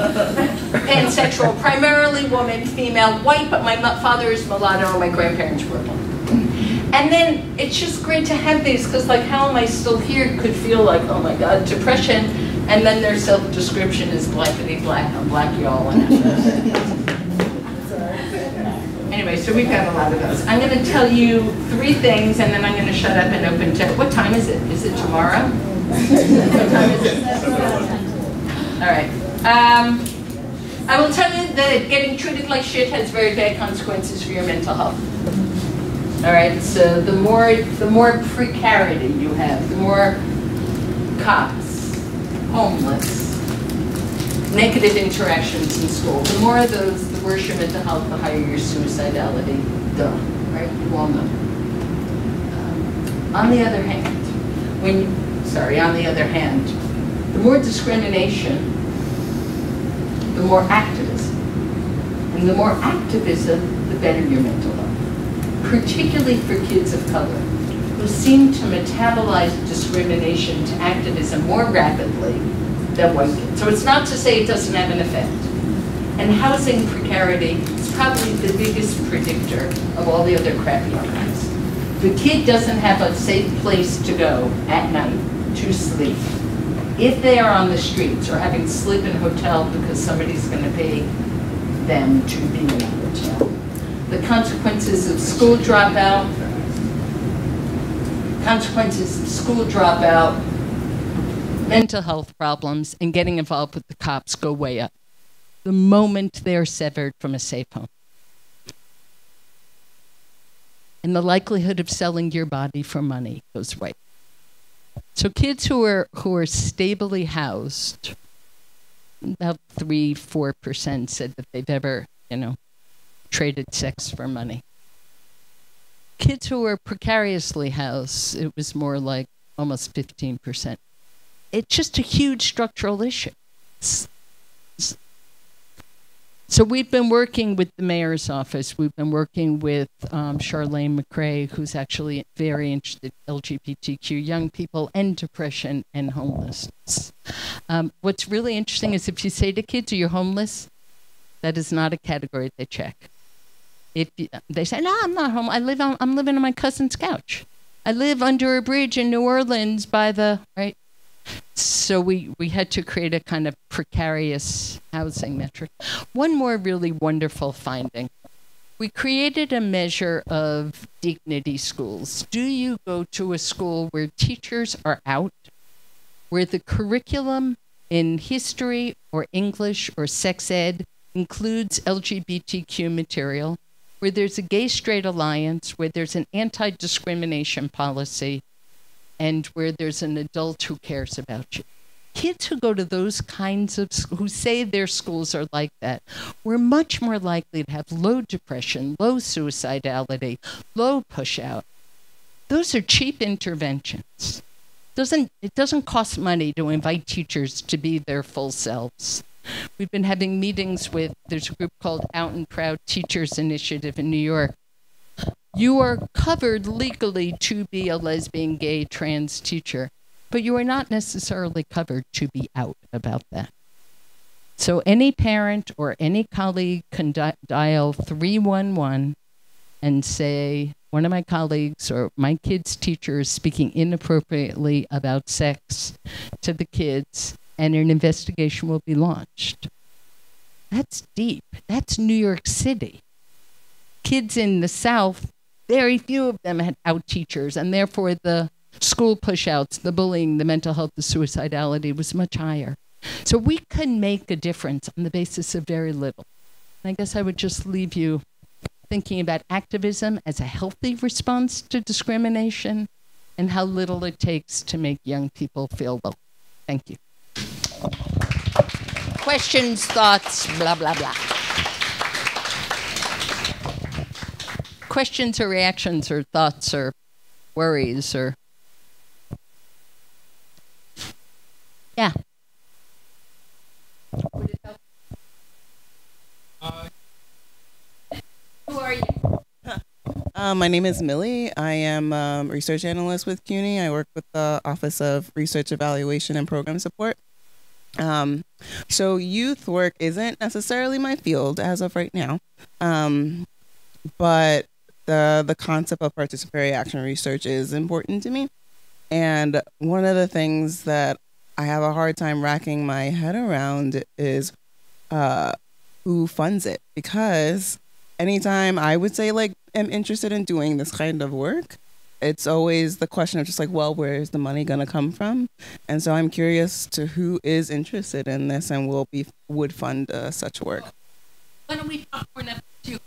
Pansexual, primarily woman, female, white, but my father is mulatto and my grandparents were black. And then it's just great to have these because, like, how am I still here? Could feel like, oh my God, depression. And then their self-description is blackity black, I'm black y'all. <laughs> Anyway, so we've got a lot of those. I'm going to tell you three things, and then I'm going to shut up and open to. What time is it? Is it tomorrow? All right. Um, I will tell you that getting treated like shit has very bad consequences for your mental health. All right, so the more the more precarity you have, the more cops, homeless, negative interactions in school, the more of those, the worse your mental health, the higher your suicidality. Duh, right? You all know. Um, on the other hand, when you, sorry, on the other hand, the more discrimination, the more activism, and the more activism, the better your mental health particularly for kids of color, who seem to metabolize discrimination to activism more rapidly than white kids. So it's not to say it doesn't have an effect. And housing precarity is probably the biggest predictor of all the other crappy outcomes. The kid doesn't have a safe place to go at night sleep. If they are on the streets or having to sleep in a hotel because somebody's going to pay them to be in a hotel the consequences of school dropout, consequences of school dropout, mental health problems, and getting involved with the cops go way up the moment they're severed from a safe home. And the likelihood of selling your body for money goes way. So kids who are who are stably housed, about three, four percent said that they've ever, you know, traded sex for money. Kids who were precariously housed, it was more like almost 15%. It's just a huge structural issue. So we've been working with the mayor's office. We've been working with um, Chirlane McCray, who's actually very interested in LGBTQ young people and depression and homelessness. Um, what's really interesting is if you say to kids, "Are you homeless?" That is not a category they check. If you, they say, "No, I'm not home. I live on. I'm living on my cousin's couch. I live under a bridge in New Orleans by the right." So we we had to create a kind of precarious housing metric. One more really wonderful finding. We created a measure of dignity schools. Do you go to a school where teachers are out where the curriculum in history or English or sex ed includes LGBTQ material, where there's a gay straight alliance, where there's an anti discrimination policy, and where there's an adult who cares about you. Kids who go to those kinds of who say their schools are like that, we're much more likely to have low depression, low suicidality, low pushout. Those are cheap interventions. Doesn't it doesn't cost money to invite teachers to be their full selves. We've been having meetings with there's a group called Out and Proud Teachers Initiative in New York you are covered legally to be a lesbian, gay, trans teacher, but you are not necessarily covered to be out about that. So any parent or any colleague can di- dial 311 and say, one of my colleagues or my kid's teacher is speaking inappropriately about sex to the kids, and an investigation will be launched. That's deep. That's New York City. Kids in the South very few of them had out teachers, and therefore the school pushouts, the bullying, the mental health, the suicidality was much higher. So we can make a difference on the basis of very little. I guess I would just leave you thinking about activism as a healthy response to discrimination and how little it takes to make young people feel well. Thank you. Questions, thoughts, blah, blah, blah. Questions or reactions or thoughts or worries or yeah who are you uh, my name is Millie. I am a um, research analyst with CUNY. I work with the Office of Research Evaluation and Program Support. Um, so youth work isn't necessarily my field as of right now, um, but the the concept of participatory action research is important to me. And one of the things that I have a hard time racking my head around is uh, who funds it because anytime I would say like am interested in doing this kind of work, it's always the question of just like, well, where is the money gonna come from? And so I'm curious to who is interested in this and will be would fund uh, such work. Why don't we popcorn up to your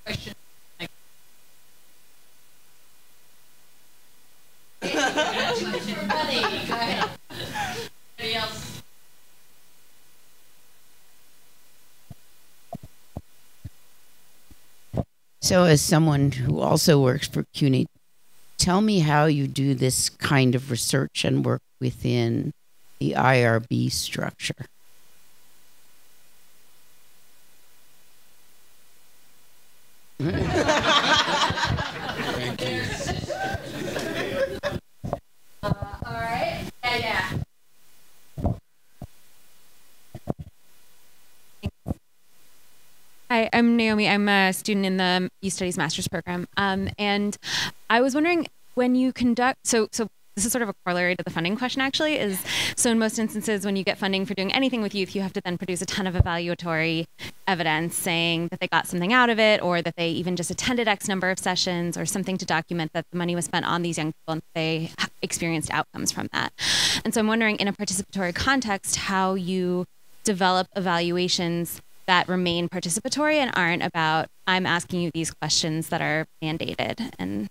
So, as someone who also works for CUNY, tell me how you do this kind of research and work within the IRB structure. <laughs> I'm Naomi. I'm a student in the Youth Studies Master's Program. Um, and I was wondering when you conduct, so, so this is sort of a corollary to the funding question actually is so in most instances when you get funding for doing anything with youth you have to then produce a ton of evaluatory evidence saying that they got something out of it or that they even just attended x number of sessions or something to document that the money was spent on these young people and they experienced outcomes from that and so i'm wondering in a participatory context how you develop evaluations that remain participatory and aren't about I'm asking you these questions that are mandated and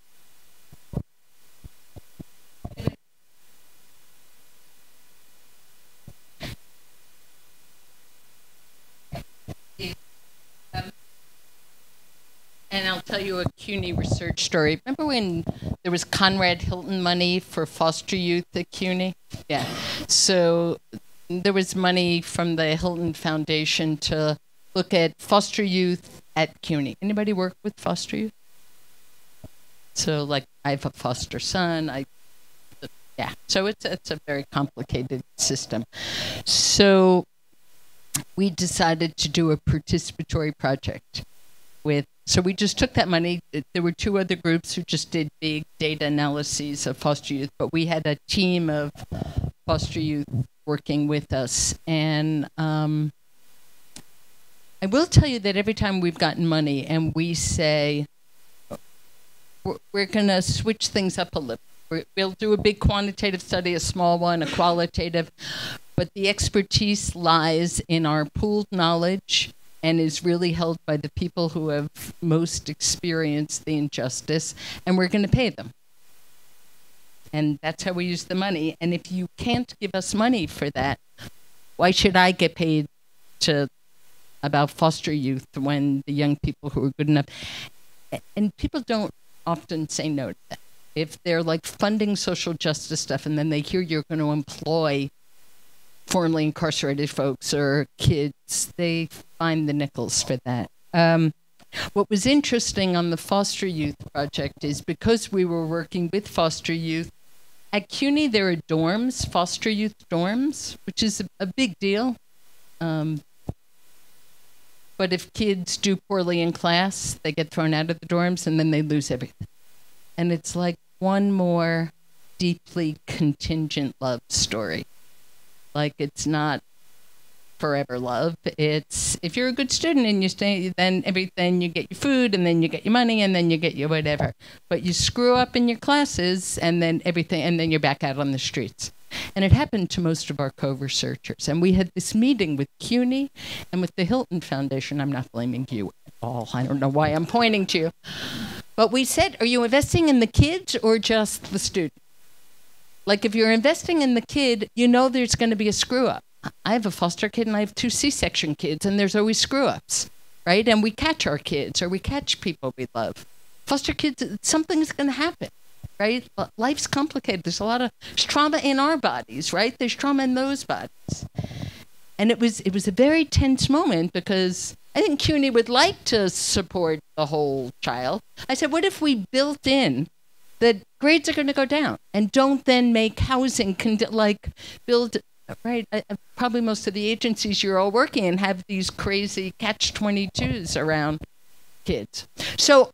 and I'll tell you a CUNY research story. Remember when there was Conrad Hilton money for foster youth at CUNY? Yeah. So there was money from the Hilton Foundation to look at foster youth at CUNY. Anybody work with foster youth? So, like, I have a foster son. I, yeah. So it's it's a very complicated system. So we decided to do a participatory project with. So we just took that money. There were two other groups who just did big data analyses of foster youth, but we had a team of foster youth working with us, and um, I will tell you that every time we've gotten money and we say we're, we're going to switch things up a little, We- We'll do a big quantitative study, a small one, a qualitative, but the expertise lies in our pooled knowledge and is really held by the people who have most experienced the injustice, and we're going to pay them. And that's how we use the money. And if you can't give us money for that, why should I get paid to about foster youth when the young people who are good enough and people don't often say no to that. If they're like funding social justice stuff and then they hear you're going to employ formerly incarcerated folks or kids, they find the nickels for that. Um, what was interesting on the foster youth project is because we were working with foster youth, at CUNY there are dorms, foster youth dorms, which is a, a big deal. Um, but if kids do poorly in class, they get thrown out of the dorms and then they lose everything. And it's like one more deeply contingent love story. Like it's not forever love. It's if you're a good student and you stay, then everything you get your food and then you get your money and then you get your whatever. But you screw up in your classes and then everything, and then you're back out on the streets. And it happened to most of our co-researchers. And we had this meeting with CUNY and with the Hilton Foundation. I'm not blaming you at all. I don't know why I'm pointing to you. But we said, are you investing in the kids or just the student? Like if you're investing in the kid, you know there's going to be a screw up. I have a foster kid and I have two C-section kids, and there's always screw ups, right? And we catch our kids or we catch people we love. Foster kids, something's going to happen, right? Life's complicated. There's a lot of trauma in our bodies, right? There's trauma in those bodies, and it was it was a very tense moment because I think CUNY would like to support the whole child. I said, what if we built in that grades are going to go down and don't then make housing like build right probably most of the agencies you're all working in have these crazy catch 22s around kids so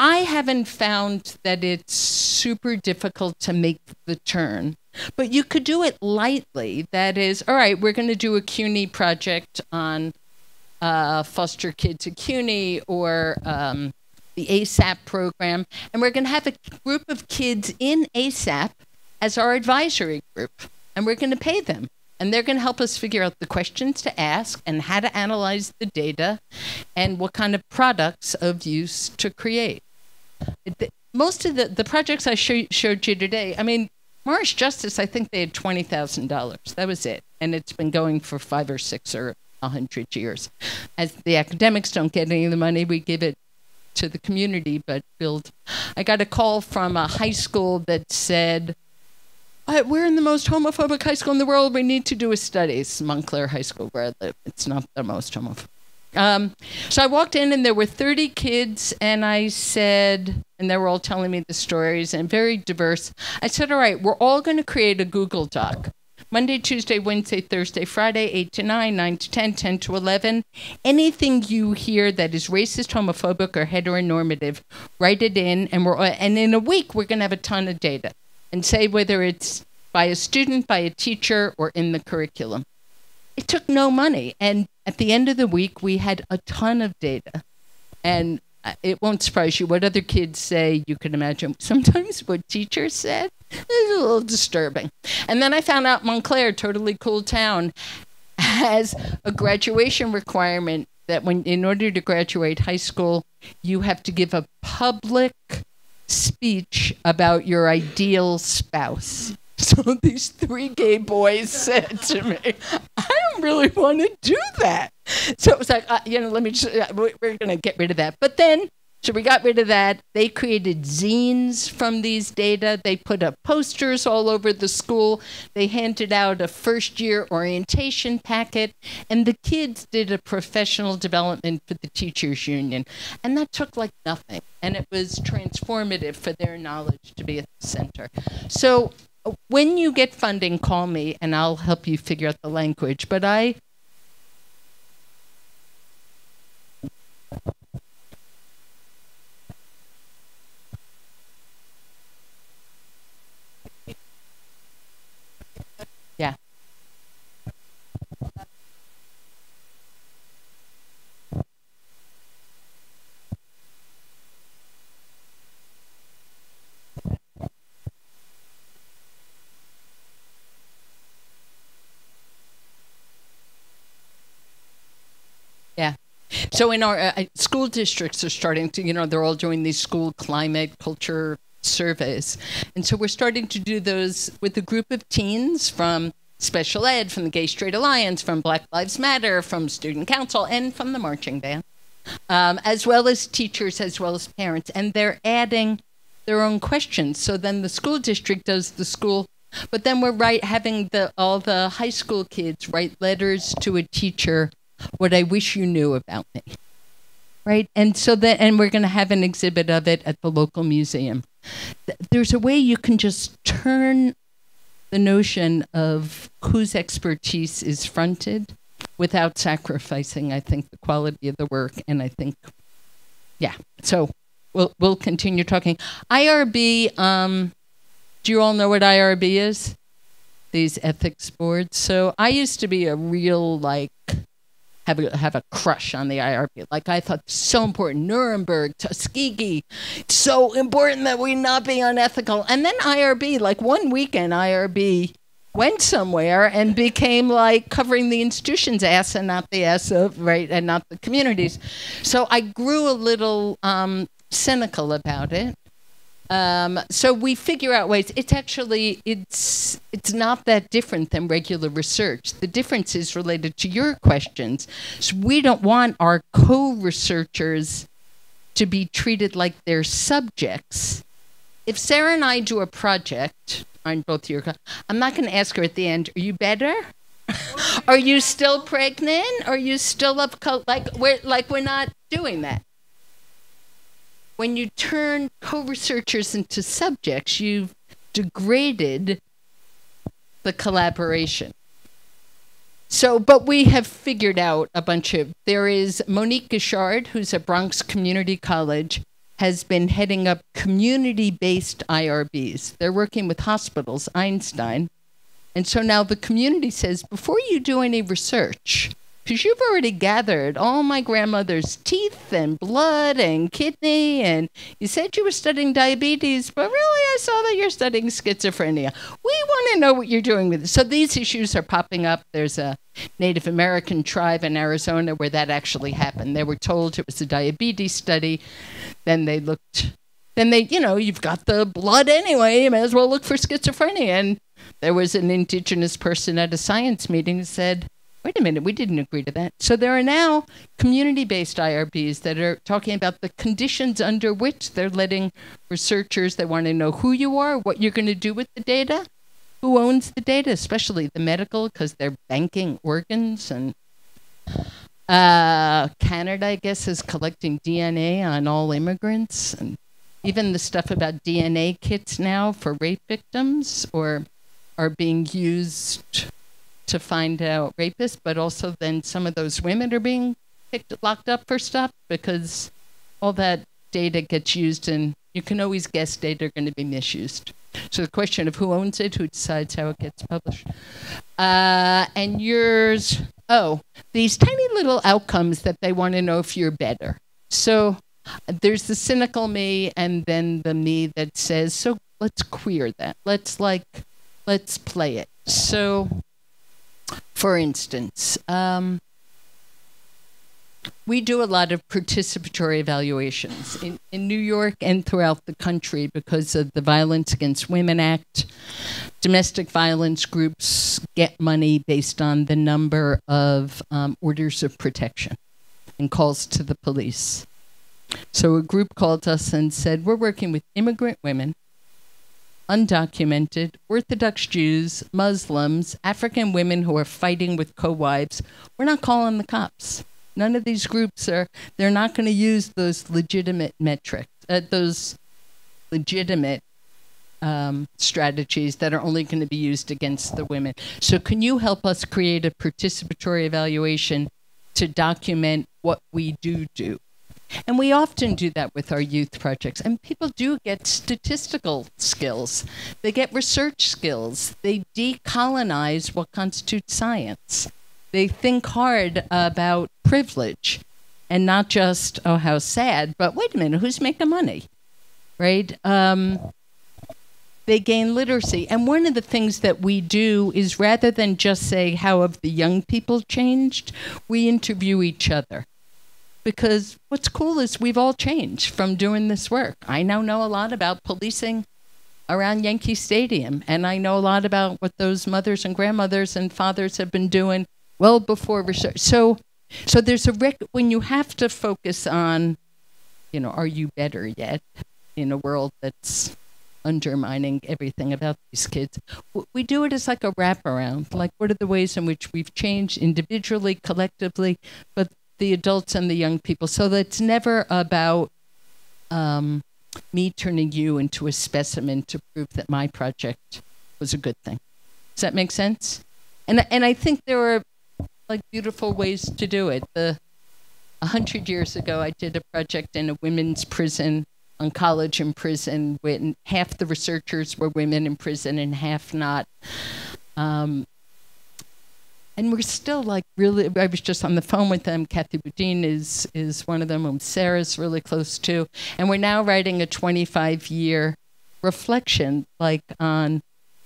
i haven't found that it's super difficult to make the turn but you could do it lightly that is all right we're going to do a cuny project on uh, foster kids at cuny or um, the ASAP program, and we're going to have a group of kids in ASAP as our advisory group, and we're going to pay them. And they're going to help us figure out the questions to ask and how to analyze the data and what kind of products of use to create. Most of the, the projects I show, showed you today, I mean, Marsh Justice, I think they had $20,000. That was it. And it's been going for five or six or a hundred years. As the academics don't get any of the money, we give it to the community, but build. I got a call from a high school that said, "Uh, "We're in the most homophobic high school in the world. We need to do a study." It's Montclair High School where I live. It's not the most homophobic. Um, so I walked in and there were 30 kids, and I said, and they were all telling me the stories and very diverse. I said, "All right, we're all going to create a Google Doc." Monday, Tuesday, Wednesday, Thursday, Friday, 8 to 9, 9 to 10, 10 to 11. Anything you hear that is racist, homophobic, or heteronormative, write it in. And, we're, and in a week, we're going to have a ton of data and say whether it's by a student, by a teacher, or in the curriculum. It took no money. And at the end of the week, we had a ton of data. And it won't surprise you what other kids say. You can imagine <laughs> sometimes what teachers said is a little disturbing. And then I found out Montclair, totally cool town, has a graduation requirement that when in order to graduate high school, you have to give a public speech about your ideal spouse. <laughs> So these three gay boys said to me, Really want to do that. So it was like, uh, you know, let me just, uh, we- we're going to get rid of that. But then, so we got rid of that. They created zines from these data. They put up posters all over the school. They handed out a first year orientation packet. And the kids did a professional development for the teachers union. And that took like nothing. And it was transformative for their knowledge to be at the center. So when you get funding, call me and I'll help you figure out the language. But I Yeah. So in our uh, school districts are starting to, you know, they're all doing these school climate culture surveys. And so we're starting to do those with a group of teens from special ed, from the Gay Straight Alliance, from Black Lives Matter, from Student Council, and from the marching band, um, as well as teachers, as well as parents. And they're adding their own questions. So then the school district does the school, but then we're right having the all the high school kids write letters to a teacher, what I wish you knew about me. Right, and so that, and we're going to have an exhibit of it at the local museum. There's a way you can just turn the notion of whose expertise is fronted without sacrificing, I think, the quality of the work. And I think, yeah. So we'll we'll continue talking. IRB. Um, do you all know what IRB is? These ethics boards. So I used to be a real like have a have a crush on the IRB. Like I thought, so important. Nuremberg, Tuskegee, so important that we not be unethical. And then IRB, like one weekend, IRB went somewhere and became like covering the institution's ass and not the ass of right and not the communities. So I grew a little um, cynical about it. Um, so we figure out ways. It's actually it's it's not that different than regular research. The difference is related to your questions. So we don't want our co-researchers to be treated like they're subjects. If Sarah and I do a project on both your, I'm not going to ask her at the end. Are you better? <laughs> Are you still pregnant? Are you still up? Like we're like we're not doing that when you turn co researchers into subjects, you've degraded the collaboration. So, but we have figured out a bunch of. There is Monique Guishard, who's at Bronx Community College, has been heading up community based IRBs. They're working with hospitals, Einstein. And so now the community says before you do any research, because you've already gathered all my grandmother's teeth and blood and kidney, and you said you were studying diabetes, but really I saw that you're studying schizophrenia. We want to know what you're doing with it. So these issues are popping up. There's a Native American tribe in Arizona where that actually happened. They were told it was a diabetes study. Then they looked, then they, you know, you've got the blood anyway, you may as well look for schizophrenia. And there was an indigenous person at a science meeting who said, wait a minute, we didn't agree to that. So there are now community based IRBs that are talking about the conditions under which they're letting researchers that want to know who you are, what you're going to do with the data, who owns the data, especially the medical, because they're banking organs. And uh, Canada, I guess, is collecting DNA on all immigrants. And even the stuff about DNA kits now for rape victims or are being used to find out rapists, but also then some of those women are being picked, locked up for stuff because all that data gets used and you can always guess data are going to be misused. So the question of who owns it, who decides how it gets published. Uh, and yours, oh, these tiny little outcomes that they want to know if you're better. So there's the cynical me and then the me that says, so let's queer that. Let's like, let's play it. So for instance, um, we do a lot of participatory evaluations in, in New York and throughout the country because of the Violence Against Women Act. Domestic violence groups get money based on the number of um, orders of protection and calls to the police. So a group called us and said, We're working with immigrant women undocumented, Orthodox Jews, Muslims, African women who are fighting with co wives. We're not calling the cops. None of these groups are, they're not going to use those legitimate metrics, uh, those legitimate um, strategies that are only going to be used against the women. So, can you help us create a participatory evaluation to document what we do do? And we often do that with our youth projects. And people do get statistical skills, they get research skills, they decolonize what constitutes science. They think hard about privilege and not just, oh, how sad, but wait a minute, who's making money? Right? Um, they gain literacy. And one of the things that we do is rather than just say, how have the young people changed, we interview each other because what's cool is we've all changed from doing this work. I now know a lot about policing around Yankee Stadium, and I know a lot about what those mothers and grandmothers and fathers have been doing well before research. So, so there's a rec- when you have to focus on, you know, are you better yet in a world that's undermining everything about these kids. We do it as like a wraparound. Like, what are the ways in which we've changed individually, collectively, but the adults and the young people? So that it's never about um, me turning you into a specimen to prove that my project was a good thing. Does that make sense? And and I think there are like beautiful ways to do it. The a hundred years ago, I did a project in a women's prison on college in prison when half the researchers were women in prison and half not. Um, and we're still like really i was just on the phone with them. Kathy boudin is is one of them whom sarah's really close to. And we're now writing a 25 year reflection like on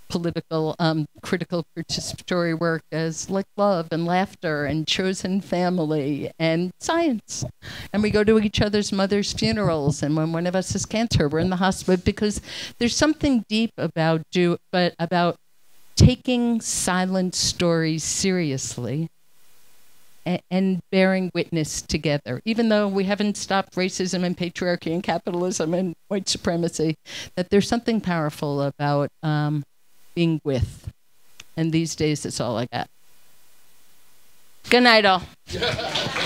political um, critical participatory work as like love and laughter and chosen family and science. And we go to each other's mothers funerals and when one of us has cancer we're in the hospital because there's something deep about do but about taking silent stories seriously and, bearing witness together, even though we haven't stopped racism and patriarchy and capitalism and white supremacy, that there's something powerful about um, being with. And these days, it's all I got. Good night, all. <laughs>